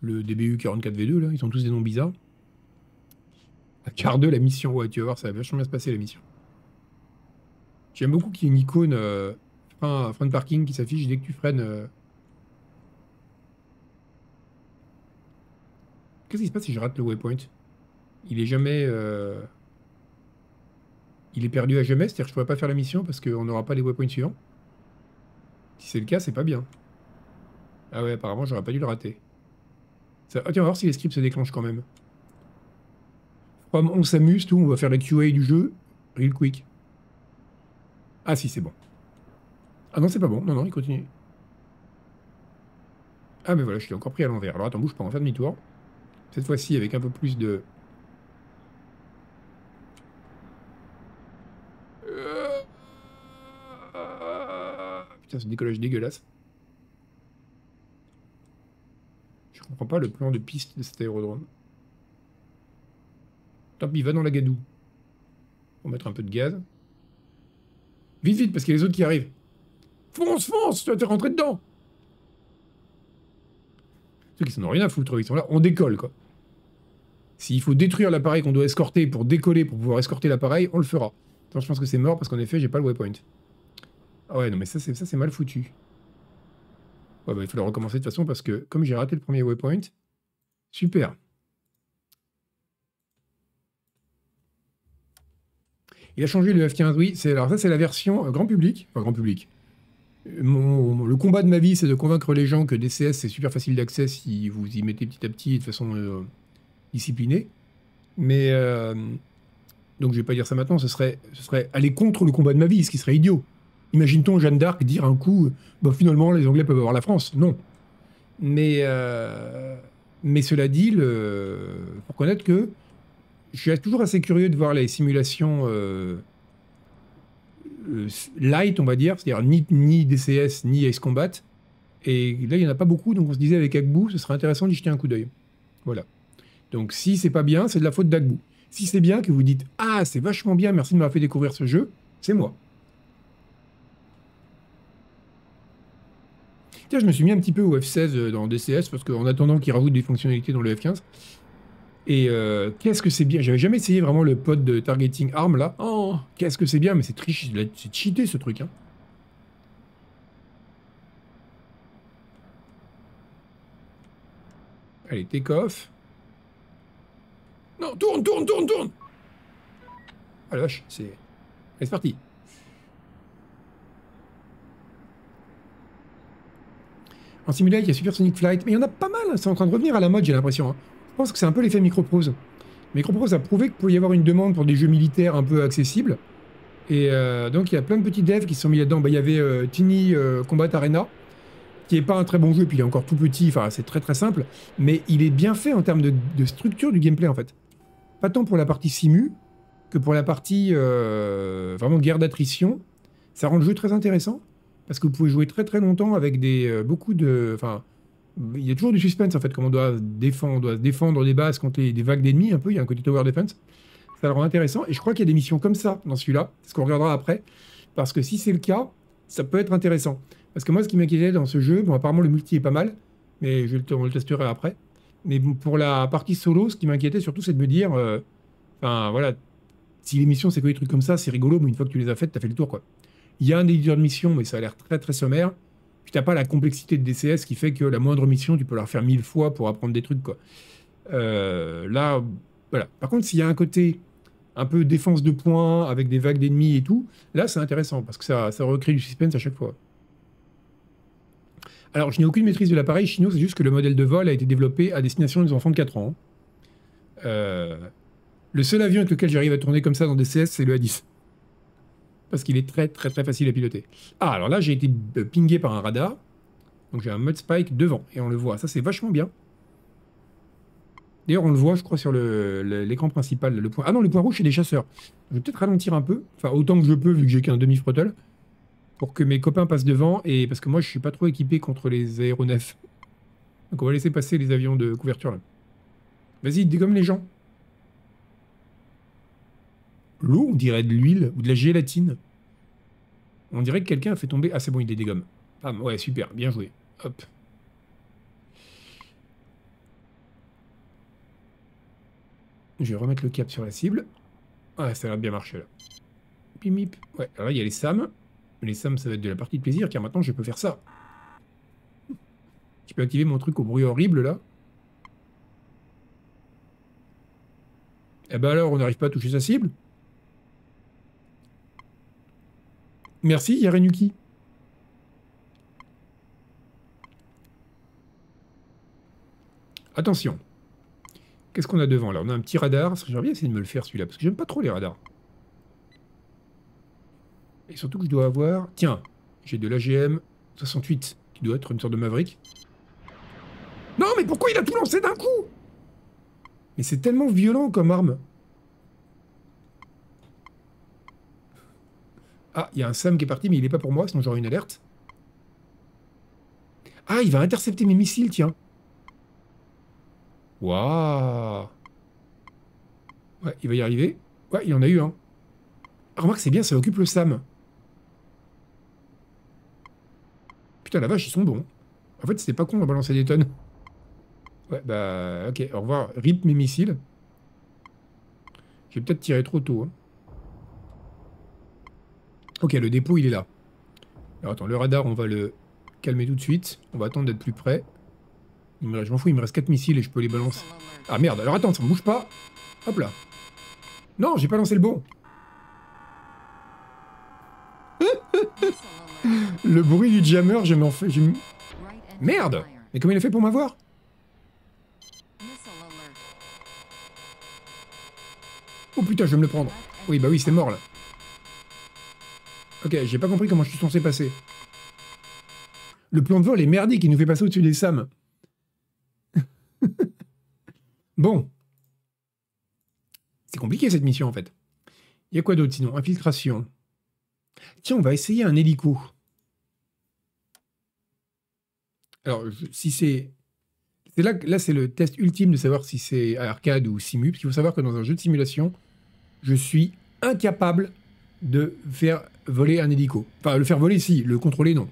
Le DBU 44V2, là. Ils sont tous des noms bizarres. Quart 2, la mission. Ouais, tu vas voir, ça va vachement bien se passer, la mission. J'aime beaucoup qu'il y ait une icône euh, frein, de parking qui s'affiche dès que tu freines. Euh. Qu'est-ce qui se passe si je rate le waypoint? Il est jamais... euh, Il est perdu à jamais, c'est-à-dire que je pourrais pas faire la mission parce qu'on n'aura pas les waypoints suivants? Si c'est le cas, c'est pas bien. Ah ouais, apparemment, j'aurais pas dû le rater. Ah tiens, on va voir si les scripts se déclenchent quand même. On s'amuse, tout, on va faire la QA du jeu, real quick. Ah si, c'est bon. Ah non, c'est pas bon. Non, non, il continue. Ah mais voilà, je suis encore pris à l'envers. Alors attends, bouge pas, on va faire demi-tour. Cette fois-ci avec un peu plus de... Putain, ce décollage dégueulasse. Je comprends pas le plan de piste de cet aérodrome. Tant pis, va dans la gadoue. On mettre un peu de gaz. Vite, vite, parce qu'il y a les autres qui arrivent. Fonce, fonce, tu vas te rentrer dedans. Ceux qui s'en ont rien à foutre, ils sont là, on décolle, quoi. S'il faut détruire l'appareil qu'on doit escorter pour décoller, pour pouvoir escorter l'appareil, on le fera. Attends, je pense que c'est mort parce qu'en effet, j'ai pas le waypoint. Ah ouais, non, mais ça, c'est mal foutu. Ouais, bah, il faut le recommencer de toute façon parce que comme j'ai raté le premier waypoint, super. Il a changé le F15, oui. Alors ça, c'est la version euh, grand public. Enfin, grand public. Euh, le combat de ma vie, c'est de convaincre les gens que DCS, c'est super facile d'accès si vous y mettez petit à petit et de façon euh, disciplinée. Mais... euh, donc je vais pas dire ça maintenant, ce serait, ce serait aller contre le combat de ma vie, ce qui serait idiot. Imagine-t-on Jeanne d'Arc dire un coup, bah, finalement les Anglais peuvent avoir la France Non. Mais, euh, mais cela dit, le, faut reconnaître que je suis toujours assez curieux de voir les simulations euh, euh, light, on va dire, c'est-à-dire ni, DCS ni Ace Combat. Et là, il n'y en a pas beaucoup, donc on se disait avec Agbu, ce serait intéressant d'y jeter un coup d'œil. Voilà. Donc si c'est pas bien, c'est de la faute d'Agbu. Si c'est bien, que vous dites Ah, c'est vachement bien, merci de m'avoir fait découvrir ce jeu, c'est moi. Tiens, je me suis mis un petit peu au F16 euh, dans DCS parce qu'en attendant qu'il rajoute des fonctionnalités dans le F15. Et euh, qu'est-ce que c'est bien? J'avais jamais essayé vraiment le pod de targeting arm là. Oh, qu'est-ce que c'est bien, mais c'est triche, c'est cheaté ce truc. Hein. Allez, take off. Non, tourne, tourne, tourne, tourne Ah la c'est... Allez, c'est parti. En simulateur, il y a Supersonic Flight, mais il y en a pas mal, c'est en train de revenir à la mode, j'ai l'impression. hein. Je pense que c'est un peu l'effet Microprose. Microprose a prouvé qu'il pouvait y avoir une demande pour des jeux militaires un peu accessibles. Et euh, donc il y a plein de petits devs qui se sont mis là-dedans. Bah, il y avait euh, Tiny euh, Combat Arena, qui est pas un très bon jeu, puis il est encore tout petit, enfin c'est très très simple, mais il est bien fait en termes de structure du gameplay en fait. Pas tant pour la partie simu que pour la partie euh, vraiment guerre d'attrition. Ça rend le jeu très intéressant parce que vous pouvez jouer très très longtemps avec des euh, beaucoup de, enfin il y a toujours du suspense en fait, comme on doit défendre, défendre des bases contre les- des vagues d'ennemis un peu. Il y a un côté tower defense. Ça le rend intéressant et je crois qu'il y a des missions comme ça dans celui-là, ce qu'on regardera après, parce que si c'est le cas, ça peut être intéressant. Parce que moi, ce qui m'inquiétait dans ce jeu, bon, apparemment le multi est pas mal, mais je on le testerai après. Mais pour la partie solo, ce qui m'inquiétait surtout, c'est de me dire, euh, enfin voilà, si les missions c'est que des trucs comme ça, c'est rigolo, mais une fois que tu les as faites, t'as fait le tour quoi. Il y a un éditeur de mission, mais ça a l'air très très sommaire. Puis t'as pas la complexité de DCS qui fait que la moindre mission, tu peux la refaire mille fois pour apprendre des trucs quoi. Euh, là, voilà. Par contre, s'il y a un côté un peu défense de points avec des vagues d'ennemis et tout, là c'est intéressant parce que ça recrée du suspense à chaque fois. Alors, je n'ai aucune maîtrise de l'appareil chinois, c'est juste que le modèle de vol a été développé à destination des enfants de 4 ans. Euh, le seul avion avec lequel j'arrive à tourner comme ça dans DCS, c'est le A10. Parce qu'il est très très très facile à piloter. Ah, alors là, j'ai été euh, pingé par un radar. Donc j'ai un mud spike devant, et on le voit. Ça, c'est vachement bien. D'ailleurs, on le voit, je crois, sur l'écran principal. Le point... Ah non, le point rouge, c'est des chasseurs. Je vais peut-être ralentir un peu, enfin autant que je peux, vu que j'ai qu'un demi-throttle, pour que mes copains passent devant, et parce que moi, je suis pas trop équipé contre les aéronefs. Donc on va laisser passer les avions de couverture, là. Vas-y, dégomme les gens. L'eau, on dirait de l'huile ou de la gélatine. On dirait que quelqu'un a fait tomber... Ah, c'est bon, il les dégomme. Ah, ouais, super, bien joué. Hop. Je vais remettre le cap sur la cible. Ah, ça va bien marcher là. Pim, pip. Ouais, alors là, il y a les SAM. Les SAM, ça va être de la partie de plaisir, car maintenant, je peux faire ça. Je peux activer mon truc au bruit horrible là. Eh ben alors, on n'arrive pas à toucher sa cible. Merci, Yarenuki. Attention. Qu'est-ce qu'on a devant là? On a un petit radar. J'aimerais bien essayer de me le faire celui-là, parce que j'aime pas trop les radars. Et surtout que je dois avoir... Tiens, j'ai de l'AGM 68, qui doit être une sorte de Maverick. Non, mais pourquoi il a tout lancé d'un coup? Mais c'est tellement violent comme arme. Ah, il y a un Sam qui est parti, mais il est pas pour moi, sinon j'aurai une alerte. Ah, il va intercepter mes missiles, tiens. Waouh Ouais, il va y arriver. Ouais, il en a eu un. Ah, remarque, c'est bien, ça occupe le Sam. La vache, ils sont bons. En fait, c'était pas con de balancer des tonnes. Ouais, bah, ok, au revoir. Rip mes missiles. J'ai peut-être tiré trop tôt. Hein. Ok, le dépôt, il est là. Alors attends, le radar, on va le calmer tout de suite. On va attendre d'être plus près. Je m'en fous, il me reste 4 missiles et je peux les balancer. Ah merde, alors attends, ça ne bouge pas. Hop là. Non, j'ai pas lancé le bon. Le bruit du jammer, je m'en fais... Merde Mais comment il a fait pour m'avoir? Oh putain, je vais me le prendre. Oui, bah oui, c'est mort là. Ok, j'ai pas compris comment je suis censé passer. Le plan de vol est merdique, il nous fait passer au-dessus des SAM. *laughs* bon. C'est compliqué cette mission en fait. Il y a quoi d'autre sinon? Infiltration. Tiens, on va essayer un hélico. Alors, si c'est... Là, là c'est le test ultime de savoir si c'est arcade ou simu, parce qu'il faut savoir que dans un jeu de simulation, je suis incapable de faire voler un hélico. Enfin, le faire voler, si, le contrôler, non.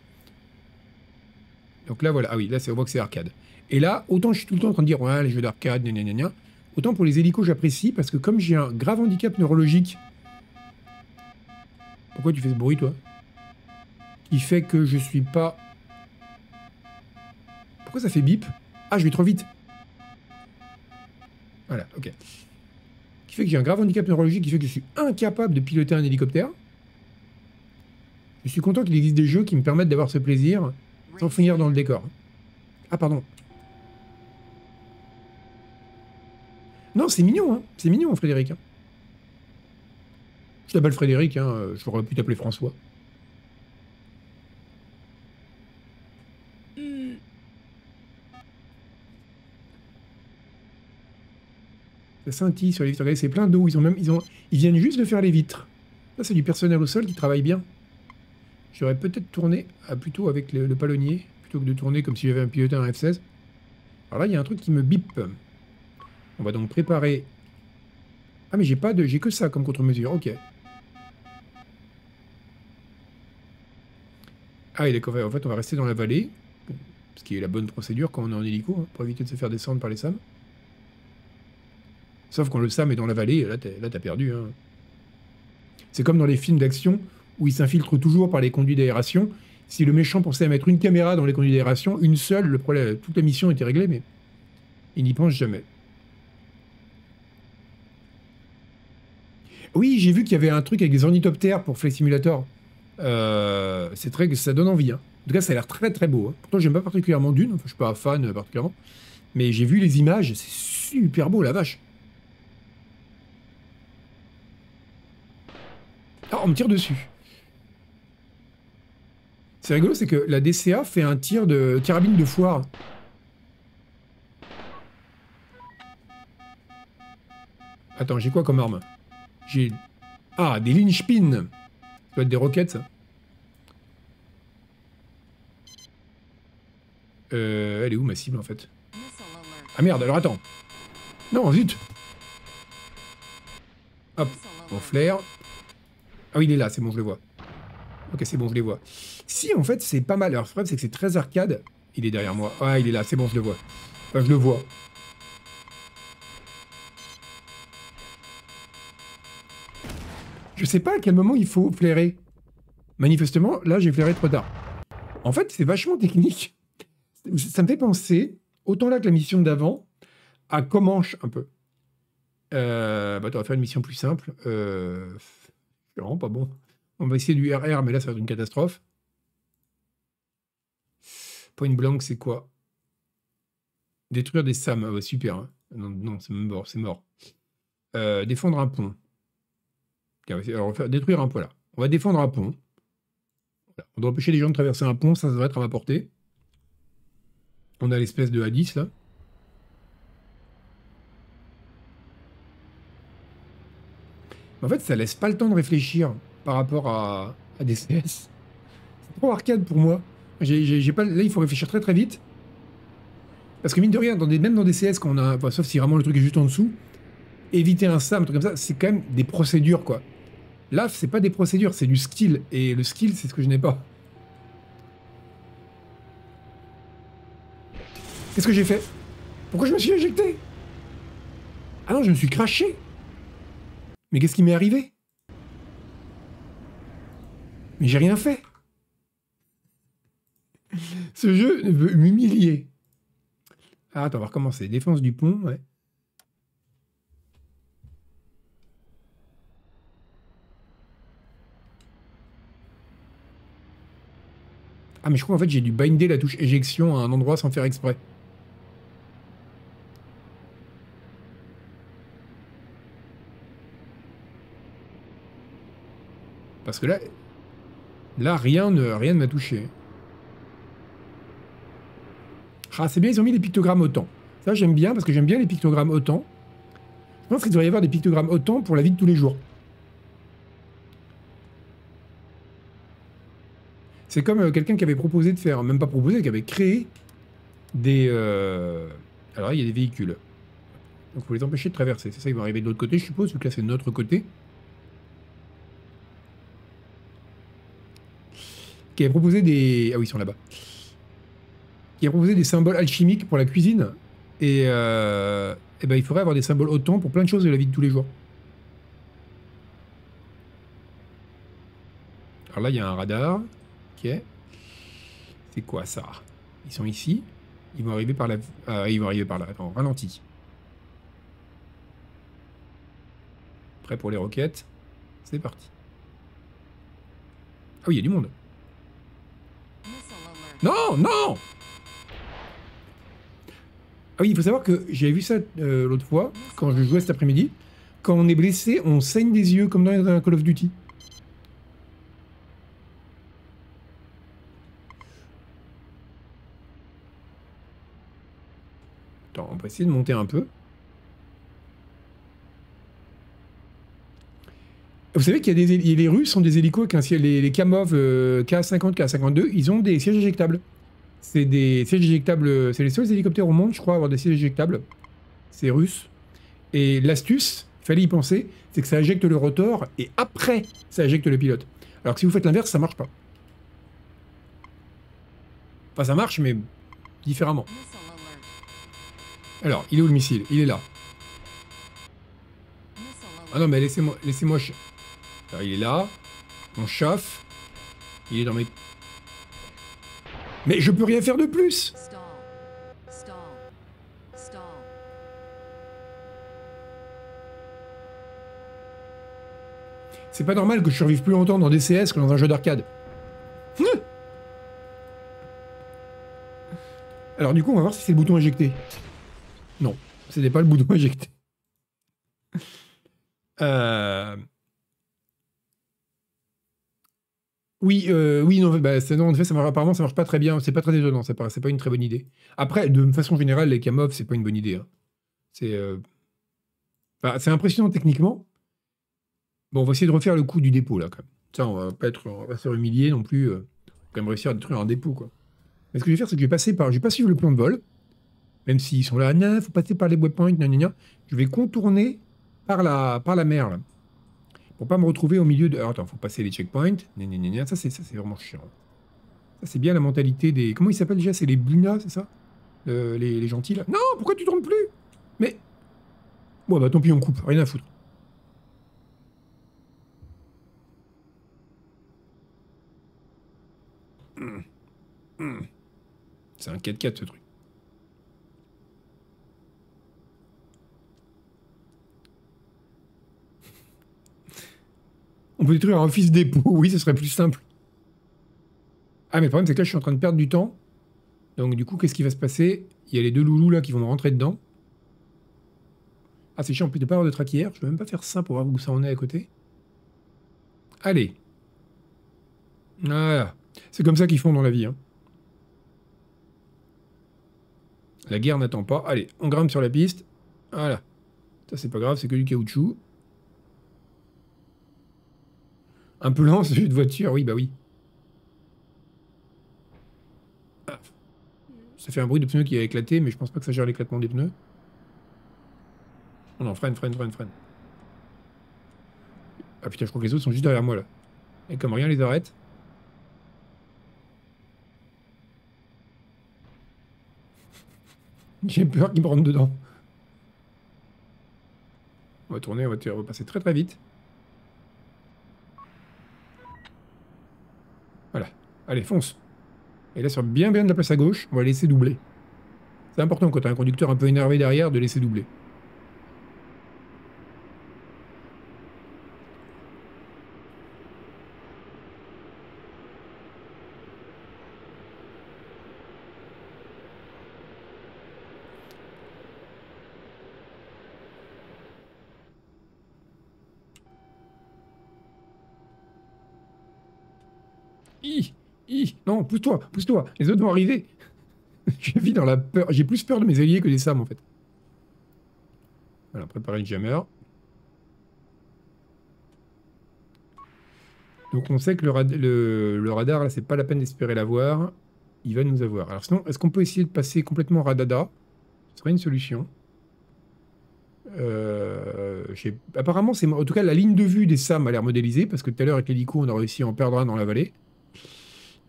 Donc là, voilà. Ah oui, là, on voit que c'est arcade. Et là, autant je suis tout le temps en train de dire, ouais, les jeux d'arcade, gna autant pour les hélicos, j'apprécie, parce que comme j'ai un grave handicap neurologique... Pourquoi tu fais ce bruit, toi? Qui fait que je suis pas... Pourquoi ça fait bip Ah, je vais trop vite. Voilà, ok. Qui fait que j'ai un grave handicap neurologique, qui fait que je suis incapable de piloter un hélicoptère. Je suis content qu'il existe des jeux qui me permettent d'avoir ce plaisir sans finir dans le décor. Ah, pardon. Non, c'est mignon, hein. C'est mignon, Frédéric. Hein. Je t'appelle Frédéric, hein. J'aurais pu t'appeler François. Ça sur les vitres. Regardez, c'est plein d'eau. Ils ont même, ils ils viennent juste de faire les vitres. Ça, c'est du personnel au sol qui travaille bien. J'aurais peut-être tourné à, plutôt avec le, palonnier, plutôt que de tourner comme si j'avais un piloté un F-16. Alors là, il y a un truc qui me bip. On va donc préparer... Ah, mais j'ai pas de... J'ai que ça comme contre-mesure. Ok. Ah, oui, d'accord. En fait, on va rester dans la vallée. Ce qui est la bonne procédure quand on est en hélico, hein, pour éviter de se faire descendre par les SAM. Sauf quand le SAM est dans la vallée, là, t'as perdu. Hein. C'est comme dans les films d'action où il s'infiltre toujours par les conduits d'aération. Si le méchant pensait à mettre une caméra dans les conduits d'aération, une seule, le problème, toute la mission était réglée, mais il n'y pense jamais. Oui, j'ai vu qu'il y avait un truc avec des ornithoptères pour Flight Simulator. Euh, c'est très, ça donne envie. Hein. En tout cas, ça a l'air très très beau. Hein. Pourtant, j'aime pas particulièrement Dune. Enfin, je suis pas fan particulièrement. Mais j'ai vu les images. C'est super beau, la vache. Ah, on me tire dessus. C'est rigolo, c'est que la DCA fait un tir de carabine de foire. Attends, j'ai quoi comme arme? J'ai... Ah, des linchpins Ça doit être des roquettes, ça. Euh, elle est où ma cible, en fait? Ah merde, alors attends. Non, zut Hop, mon flair. Ah oui, il est là, c'est bon, je le vois. Ok, c'est bon, je les vois. Si, en fait, c'est pas mal. Alors, le problème, c'est que c'est très arcade. Il est derrière moi. Ah, il est là, c'est bon, je le vois. Je le vois. Je sais pas à quel moment il faut flairer. Manifestement, là, j'ai flairé trop tard. En fait, c'est vachement technique. Ça me fait penser, autant là que la mission d'avant, à Comanche un peu. Euh, bah, faire une mission plus simple. Euh, pas bon. On va essayer du RR, mais là, ça va être une catastrophe. Point blank, c'est quoi? Détruire des SAM. Ah super. Hein. Non, non c'est mort. C'est mort. Euh, défendre un pont. Alors, va détruire un pont là. On va défendre un pont. On doit empêcher les gens de traverser un pont, ça, ça devrait être à ma portée. On a l'espèce de Hadis là. En fait, ça laisse pas le temps de réfléchir par rapport à, à des CS. C'est trop arcade pour moi. Là, il faut réfléchir très très vite. Parce que mine de rien, même dans des CS, quand on a, sauf si vraiment le truc est juste en dessous, éviter un SAM, un truc comme ça, c'est quand même des procédures, quoi. Là, c'est pas des procédures, c'est du skill. Et le skill, c'est ce que je n'ai pas. Qu'est-ce que j'ai fait? Pourquoi je me suis éjecté Ah non, je me suis craché Mais qu'est-ce qui m'est arrivé? Mais j'ai rien fait Ce jeu veut m'humilier. Ah, attends, on va recommencer. Défense du pont, ouais. Ah, mais je crois en fait j'ai dû binder la touche éjection à un endroit sans faire exprès. Parce que là, là rien ne rien m'a touché. Ah, c'est bien, ils ont mis les pictogrammes autant. Ça, j'aime bien, parce que j'aime bien les pictogrammes autant. Je pense qu'il devrait y avoir des pictogrammes autant pour la vie de tous les jours. C'est comme euh, quelqu'un qui avait proposé de faire, même pas proposé, qui avait créé des... Euh, alors, il y a des véhicules. Donc, il faut les empêcher de traverser. C'est ça, ils vont arriver de l'autre côté, je suppose, vu que là, c'est de notre côté. Qui avait proposé des... Ah oui, ils sont là-bas. Qui a proposé des symboles alchimiques pour la cuisine. Et, euh, et ben, il faudrait avoir des symboles autant pour plein de choses de la vie de tous les jours. Alors là, il y a un radar. C'est quoi ça? Ils sont ici. Ils vont arriver par là. Ah, ils vont arriver par là. Attends, ralenti. Prêt pour les roquettes? C'est parti. Ah oui, il y a du monde. Non, non Ah oui, il faut savoir que j'avais vu ça euh, l'autre fois, quand je jouais cet après-midi. Quand on est blessé, on saigne des yeux, comme dans Call of Duty. on va essayer de monter un peu. Vous savez qu'il y a des les Russes ont des hélicos avec les, les Kamov euh, K50, K52, ils ont des sièges éjectables. C'est des sièges éjectables, c'est les seuls hélicoptères au monde, je crois, à avoir des sièges éjectables. C'est russe. Et l'astuce, fallait y penser, c'est que ça éjecte le rotor et après, ça éjecte le pilote. Alors que si vous faites l'inverse, ça marche pas. Enfin, ça marche, mais différemment. Alors, il est où le missile? Il est là. Ah non, mais laissez-moi... Il est là. On chauffe. Il est dans mes... Mais je peux rien faire de plus C'est pas normal que je survive plus longtemps dans des CS que dans un jeu d'arcade. Alors du coup, on va voir si c'est le bouton éjecté. Non, c'était pas le bouton *laughs* éjecté. Euh... Oui, euh, oui, non, bah, non, en fait, ça marche, apparemment, ça marche pas très bien. C'est pas très étonnant, c'est pas, une très bonne idée. Après, de façon générale, les Kamov, c'est pas une bonne idée. Hein. C'est euh... c'est impressionnant techniquement. Bon, on va essayer de refaire le coup du dépôt, là. Ça, on va pas être, on se faire humilier non plus. Euh, quand même réussir à détruire un dépôt, quoi. Mais ce que je vais faire, c'est que je vais passer par. Je vais pas suivre le plan de vol. Même s'ils sont là, il faut passer par les waypoints, je vais contourner par la, par la mer, là. Pour pas me retrouver au milieu de. Alors, attends, faut passer les checkpoints. Ça, c'est, ça, c'est vraiment chiant. Ça, c'est bien la mentalité des. Comment ils s'appellent déjà? C'est les Blina, c'est ça? Les, les, gentils, là? Non, pourquoi tu tournes plus? Mais. Bon, bah tant pis, on coupe, rien à foutre. Hmm. Hmm. C'est un 4x4 ce truc. On peut détruire un office dépôt. *laughs* Oui, ce serait plus simple. Ah, mais le problème, c'est que là, je suis en train de perdre du temps. Donc, du coup, qu'est-ce qui va se passer? Il y a les deux loulous là qui vont rentrer dedans. Ah, c'est chiant, en plus de pas avoir de traquière. Je vais même pas faire ça pour voir où ça en est à côté. Allez. Voilà. C'est comme ça qu'ils font dans la vie. Hein. La guerre n'attend pas. Allez, on grimpe sur la piste. Voilà. Ça, c'est pas grave, c'est que du caoutchouc. Un peu lent, *laughs* ce jeu de voiture, oui, bah oui. Ah. Ça fait un bruit de pneu qui a éclaté, mais je pense pas que ça gère l'éclatement des pneus. Oh non, freine, freine, freine, freine. Ah putain, je crois que les autres sont juste derrière moi, là. Et comme rien les arrête. *laughs* J'ai peur qu'ils me rentrent dedans. On va tourner, on va, passer très très vite. Voilà. Allez, fonce. Et là, sur bien bien de la place à gauche, on va laisser doubler. C'est important quand tu as un conducteur un peu énervé derrière de laisser doubler. Non, pousse-toi, pousse-toi. Les autres vont arriver. *laughs* je vis dans la peur. J'ai plus peur de mes alliés que des SAM, en fait. Voilà, préparer le jammer. Donc on sait que le, radar, là, c'est pas la peine d'espérer l'avoir. Il va nous avoir. Alors sinon, est-ce qu'on peut essayer de passer complètement radada? Ce serait une solution. Euh, apparemment, c'est en tout cas la ligne de vue des SAM a l'air modélisée parce que tout à l'heure avec l'hélico, on a réussi à en perdre un dans la vallée.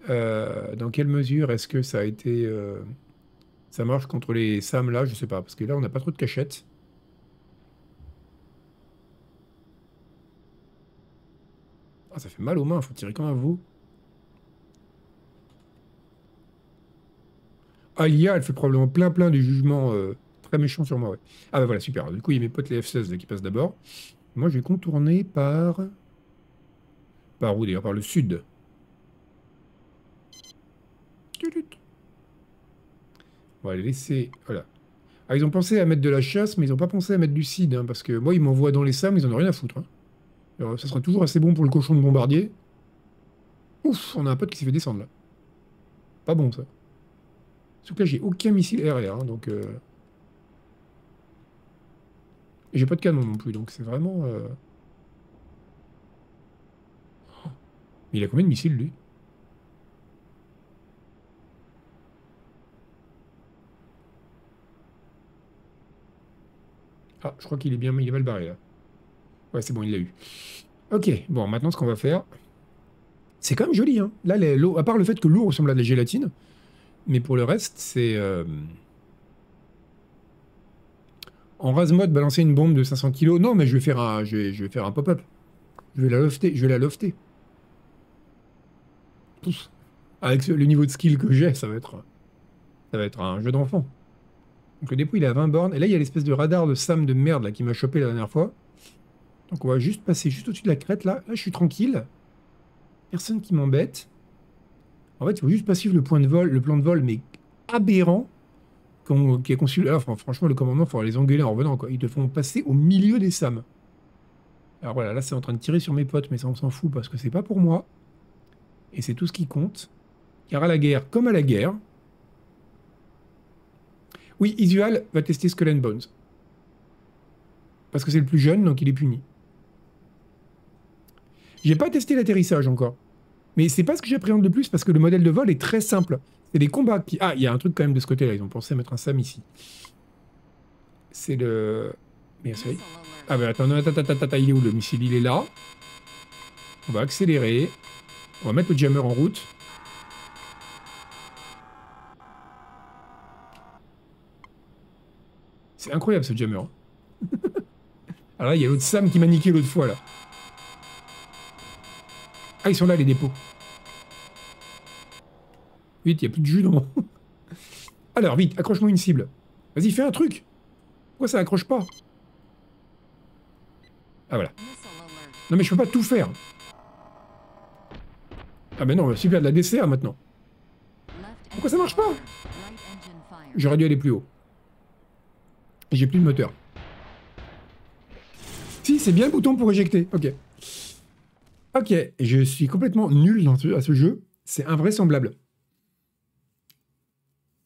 Euh, dans quelle mesure est-ce que ça a été... Euh, ça marche contre les SAM là? Je sais pas, parce que là on n'a pas trop de cachettes. Ah, ça fait mal aux mains, faut tirer comme un veau. Ah, l'IA, elle fait probablement plein plein de jugements euh, très méchants sur moi, ouais. Ah bah voilà, super. Du coup, il y a mes potes les F16 qui passent d'abord. Moi, je vais contourner par... Par où d'ailleurs? Par le sud. On va les laisser. Voilà. Ah, ils ont pensé à mettre de la chasse, mais ils n'ont pas pensé à mettre du cid. Hein, parce que moi, ils m'envoient dans les SAM, ils en ont rien à foutre. Hein. ça sera toujours assez bon pour le cochon de bombardier. Ouf, on a un pote qui s'est fait descendre là. Pas bon ça. Sauf que là, j'ai aucun missile RR. Hein, donc. Euh... J'ai pas de canon non plus, donc c'est vraiment. Euh... Mais il a combien de missiles lui? Ah, je crois qu'il est bien, il est mal barré là. Ouais, c'est bon, il l'a eu. Ok, bon, maintenant ce qu'on va faire, c'est quand même joli. Hein. Là, l'eau, à part le fait que l'eau ressemble à de la gélatine, mais pour le reste, c'est euh, en rase mode balancer une bombe de 500 kg. Non, mais je vais faire un, je vais, faire un pop-up. Je vais la lofter, je vais la lofter. Avec le niveau de skill que j'ai, ça va être, ça va être un jeu d'enfant. Donc le dépôt il est à 20 bornes. Et là il y a l'espèce de radar de Sam de merde là qui m'a chopé la dernière fois. Donc on va juste passer juste au-dessus de la crête là. Là je suis tranquille. Personne qui m'embête. En fait il faut juste pas suivre le point de vol, le plan de vol mais aberrant qui est conçu. là. franchement le commandement il faudra les engueuler en revenant quoi. Ils te font passer au milieu des Sam. Alors voilà là c'est en train de tirer sur mes potes mais ça on s'en fout parce que c'est pas pour moi. Et c'est tout ce qui compte. Car à la guerre comme à la guerre, oui, Isual va tester Skull and Bones. Parce que c'est le plus jeune, donc il est puni. J'ai pas testé l'atterrissage encore. Mais c'est pas ce que j'appréhende de plus parce que le modèle de vol est très simple. C'est des combats qui... Ah, il y a un truc quand même de ce côté-là. Ils ont pensé à mettre un SAM ici. C'est le... Merci. Ah bah attends, attends, attends, attends, il est où le missile? Il est là. On va accélérer. On va mettre le jammer en route. C'est incroyable ce jammer. Alors là, il y a l'autre Sam qui m'a niqué l'autre fois là. Ah, ils sont là les dépôts. Vite, il n'y a plus de jus dans *laughs* Alors, vite, accroche-moi une cible. Vas-y, fais un truc. Pourquoi ça accroche pas Ah, voilà. Non, mais je peux pas tout faire. Ah mais non, super, de la DCA maintenant. Pourquoi ça marche pas J'aurais dû aller plus haut. J'ai plus de moteur. Si, c'est bien le bouton pour éjecter. Ok. Ok, je suis complètement nul dans à ce jeu. C'est invraisemblable.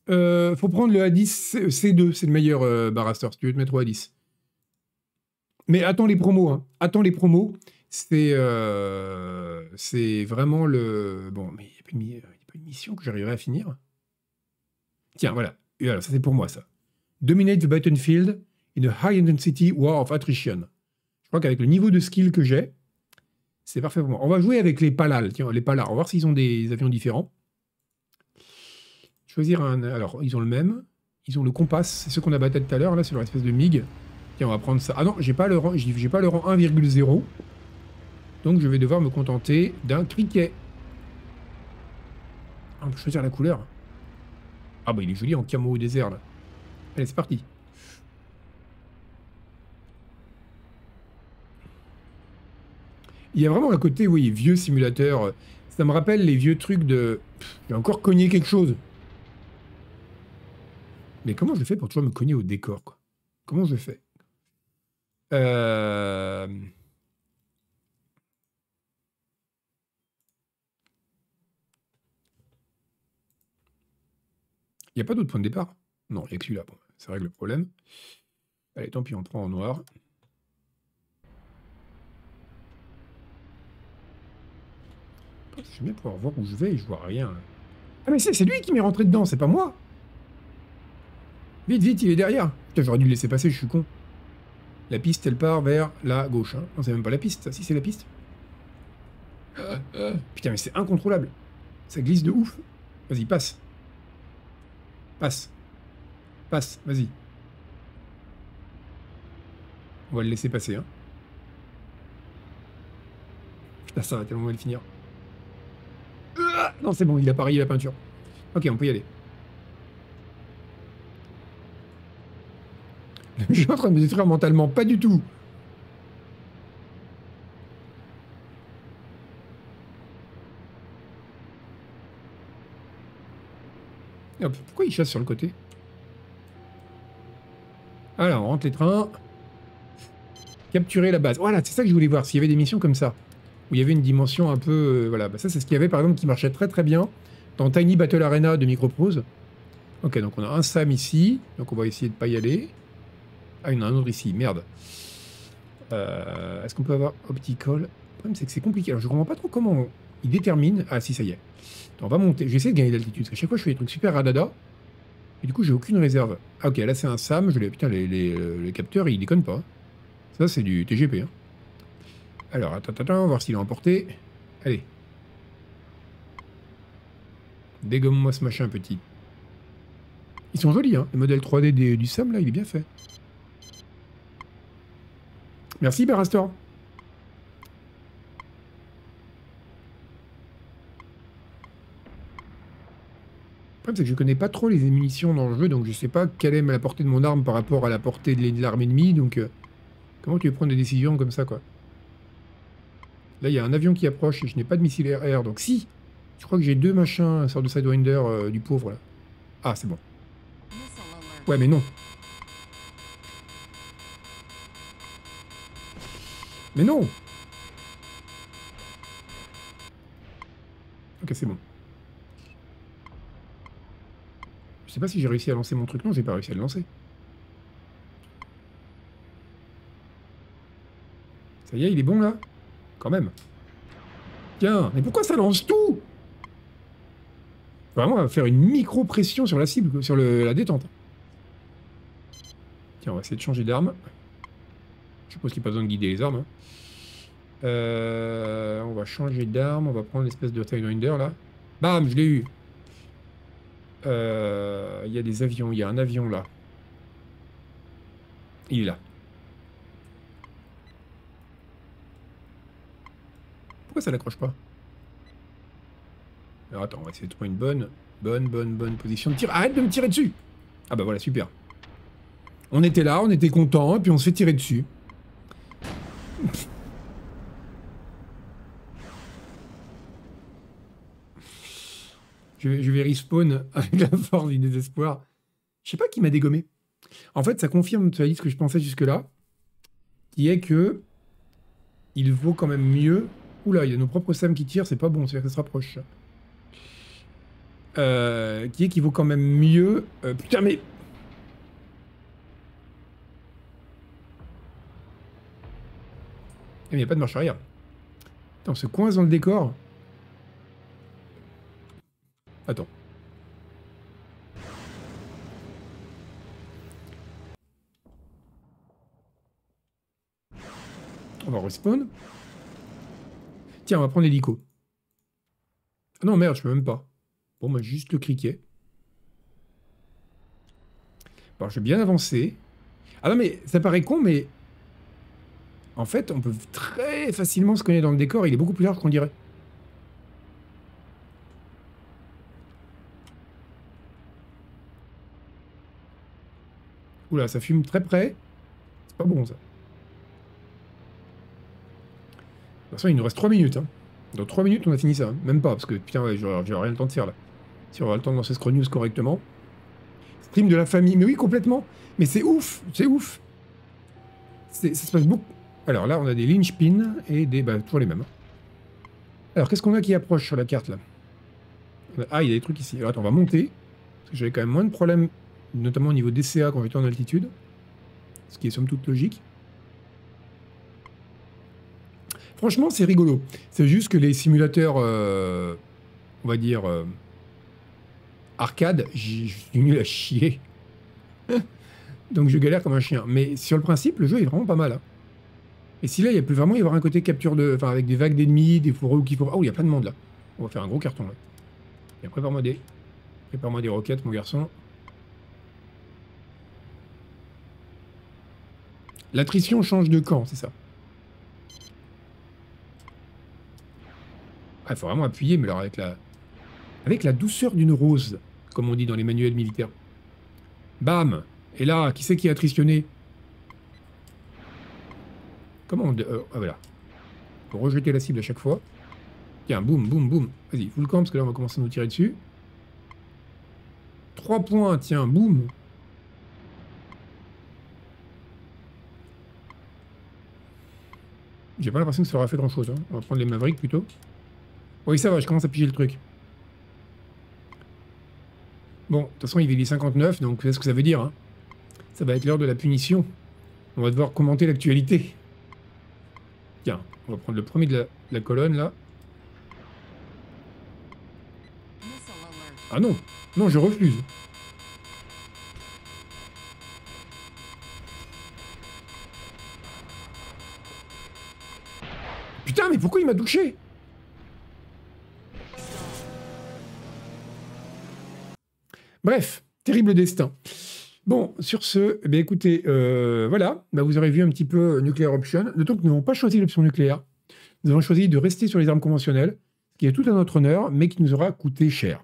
Euh, faut prendre le A10 C2, c'est le meilleur euh, Baraster, si tu veux te mettre au A10. Mais attends les promos, hein. attends les promos. C'est euh, c'est vraiment le... Bon, mais il n'y a, pas une mission que j'arriverai à finir. Tiens, voilà. Voilà, ça c'est pour moi, ça. Dominate the battlefield in a high intensity war of attrition. Je crois qu'avec le niveau de skill que j'ai, c'est parfait pour moi. On va jouer avec les Palal. Tiens, les Palal. On va voir s'ils ont des avions différents. Choisir un. Alors, ils ont le même. Ils ont le Compass. C'est ce qu'on a battu tout à l'heure. Là, c'est leur espèce de MiG. Tiens, on va prendre ça. Ah non, j'ai pas le rang. Pas le rang 1,0. Donc, je vais devoir me contenter d'un criquet. On peut choisir la couleur. Ah bah, il est joli en camo au désert, là. Allez, c'est parti. Il y a vraiment un côté, oui, vieux simulateur. Ça me rappelle les vieux trucs de... J'ai encore cogné quelque chose. Mais comment je fais pour toujours me cogner au décor, quoi? Comment je fais? Euh... Il n'y a pas d'autre point de départ? Non, il n'y a que celui-là. Ça règle le problème. Allez, tant pis, on prend en noir. J'aime bien pouvoir voir où je vais et je vois rien. Ah mais c'est lui qui m'est rentré dedans, c'est pas moi Vite, vite, il est derrière Putain, j'aurais dû le laisser passer, je suis con. La piste, elle part vers la gauche. Hein. Non, c'est même pas la piste, si c'est la piste. Putain, mais c'est incontrôlable. Ça glisse de ouf. Vas-y, passe. Passe. Vas-y. On va le laisser passer, hein. Putain, ça va tellement mal finir. Non, c'est bon, il a pareil la peinture. Ok, on peut y aller. *laughs* Je suis en train de me détruire mentalement, pas du tout. pourquoi il chasse sur le côté? Alors, on rentre les trains. Capturer la base. Voilà, c'est ça que je voulais voir, s'il y avait des missions comme ça où il y avait une dimension un peu... Euh, voilà, bah, ça c'est ce qu'il y avait par exemple qui marchait très très bien dans Tiny Battle Arena de Microprose. Ok, donc on a un Sam ici, donc on va essayer de pas y aller. Ah, il y en a un autre ici, merde. Euh, est-ce qu'on peut avoir Optical? Le problème c'est que c'est compliqué, alors je comprends pas trop comment il détermine... Ah si, ça y est. on va monter, j'essaie de gagner d'altitude, à chaque fois je fais des trucs super radada, et du coup j'ai aucune réserve. Ah ok, là c'est un SAM, je l'ai... Putain, les, les, capteurs ils déconnent pas. Ça c'est du TGP, hein. Alors, attends, attends, on va voir s'il est emporté. Allez. Dégomme-moi ce machin, petit. Ils sont jolis, hein. Le modèle 3D du SAM, là, il est bien fait. Merci, Barastor. Problème, c'est que je connais pas trop les munitions dans le jeu, donc je sais pas quelle est la portée de mon arme par rapport à la portée de l'arme ennemie, donc... Euh, comment tu veux prendre des décisions comme ça, quoi? Là, il y a un avion qui approche et je n'ai pas de missile air, donc si Je crois que j'ai deux machins, sorte de Sidewinder euh, du pauvre, là. Ah, c'est bon. Ouais, mais non. Mais non Ok, c'est bon. Je sais pas si j'ai réussi à lancer mon truc. Non, j'ai pas réussi à le lancer. Ça y est, il est bon, là quand même. Tiens, mais pourquoi ça lance tout? Vraiment, on va faire une micro-pression sur la cible, sur la détente. Tiens, on va essayer de changer d'arme. Je suppose qu'il n'y a pas besoin de guider les armes. Hein. Euh, on va changer d'arme, on va prendre l'espèce de Sidewinder là. Bam, je l'ai eu. Euh, il y a des avions, il y a un avion là. Il est là. Pourquoi ça n'accroche pas? Alors attends, on va essayer de trouver une bonne, bonne, bonne, bonne position de tir. Arrête de me tirer dessus Ah bah voilà, super. On était là, on était content, et puis on se fait tirer dessus. Je, vais- respawn *laughs* avec la force du désespoir. Je sais pas qui m'a dégommé. En fait, ça confirme ce que je pensais jusque-là, qui est que il vaut quand même mieux. Oula, il y a nos propres Sam qui tirent, c'est pas bon, c'est-à-dire que ça se rapproche. Euh, qui est qu'il vaut quand même mieux. euh, putain, mais. Eh, mais il n'y a pas de marche arrière. Attends, on se coince dans le décor. Attends. On va respawn. Tiens, on va prendre l'hélico. Ah non, merde, je peux même pas. Bon, bah, juste le criquet. Bon, je vais bien avancer. Ah non, mais ça paraît con, mais... En fait, on peut très facilement se connaître dans le décor. Il est beaucoup plus large qu'on dirait. Ça fume très près. C'est pas bon, ça. De toute façon, il nous reste 3 minutes. Hein. Dans 3 minutes, on a fini ça. hein. Même pas, parce que putain, ouais, rien le temps de faire là. Si on aura le temps de lancer Scroll correctement. Stream de la famille. Mais oui, complètement. Mais c'est ouf, c'est ouf. Ça se passe beaucoup. Alors là, on a des linchpins et des. Bah, toujours les mêmes. hein. Alors, qu'est-ce qu'on a qui approche sur la carte là? Ah, il y a des trucs ici. Alors, attends, on va monter. Parce que j'avais quand même moins de problèmes, notamment au niveau DCA quand j'étais en altitude. Ce qui est somme toute logique. Franchement, c'est rigolo. C'est juste que les simulateurs, euh, on va dire, euh, arcade, je suis nul à chier. *laughs* Donc je galère comme un chien. Mais sur le principe, le jeu est vraiment pas mal. hein. Et si là, il y a plus vraiment y avoir un côté capture de. Enfin, avec des vagues d'ennemis, des fourreaux qui faut. Oh, il y a plein de monde là. On va faire un gros carton là. Et prépare-moi des. Prépare-moi des roquettes, mon garçon. L'attrition change de camp, c'est ça. Ah, il faut vraiment appuyer, mais alors avec la. Avec la douceur d'une rose, comme on dit dans les manuels militaires. Bam Et là, qui c'est qui a attritionné? Comment on... euh, ah, voilà. Faut rejeter la cible à chaque fois. Tiens, boum, boum, boum. Vas-y, full camp, parce que là, on va commencer à nous tirer dessus. 3 points, tiens, boum. J'ai pas l'impression que ça aura fait grand-chose. hein. On va prendre les Mavericks, plutôt. Oui, ça va, je commence à piger le truc. Bon, de toute façon, il est les 59, donc c'est ce que ça veut dire. hein. Ça va être l'heure de la punition. On va devoir commenter l'actualité. Tiens, on va prendre le premier de la colonne, là. Ah non, non, je refuse. Putain, mais pourquoi il m'a touché Bref, terrible destin. Bon, sur ce, eh écoutez, euh, voilà, bah, vous aurez vu un petit peu Nuclear Option. Notons que nous n'avons pas choisi l'option nucléaire. Nous avons choisi de rester sur les armes conventionnelles, ce qui est tout à notre honneur, mais qui nous aura coûté cher.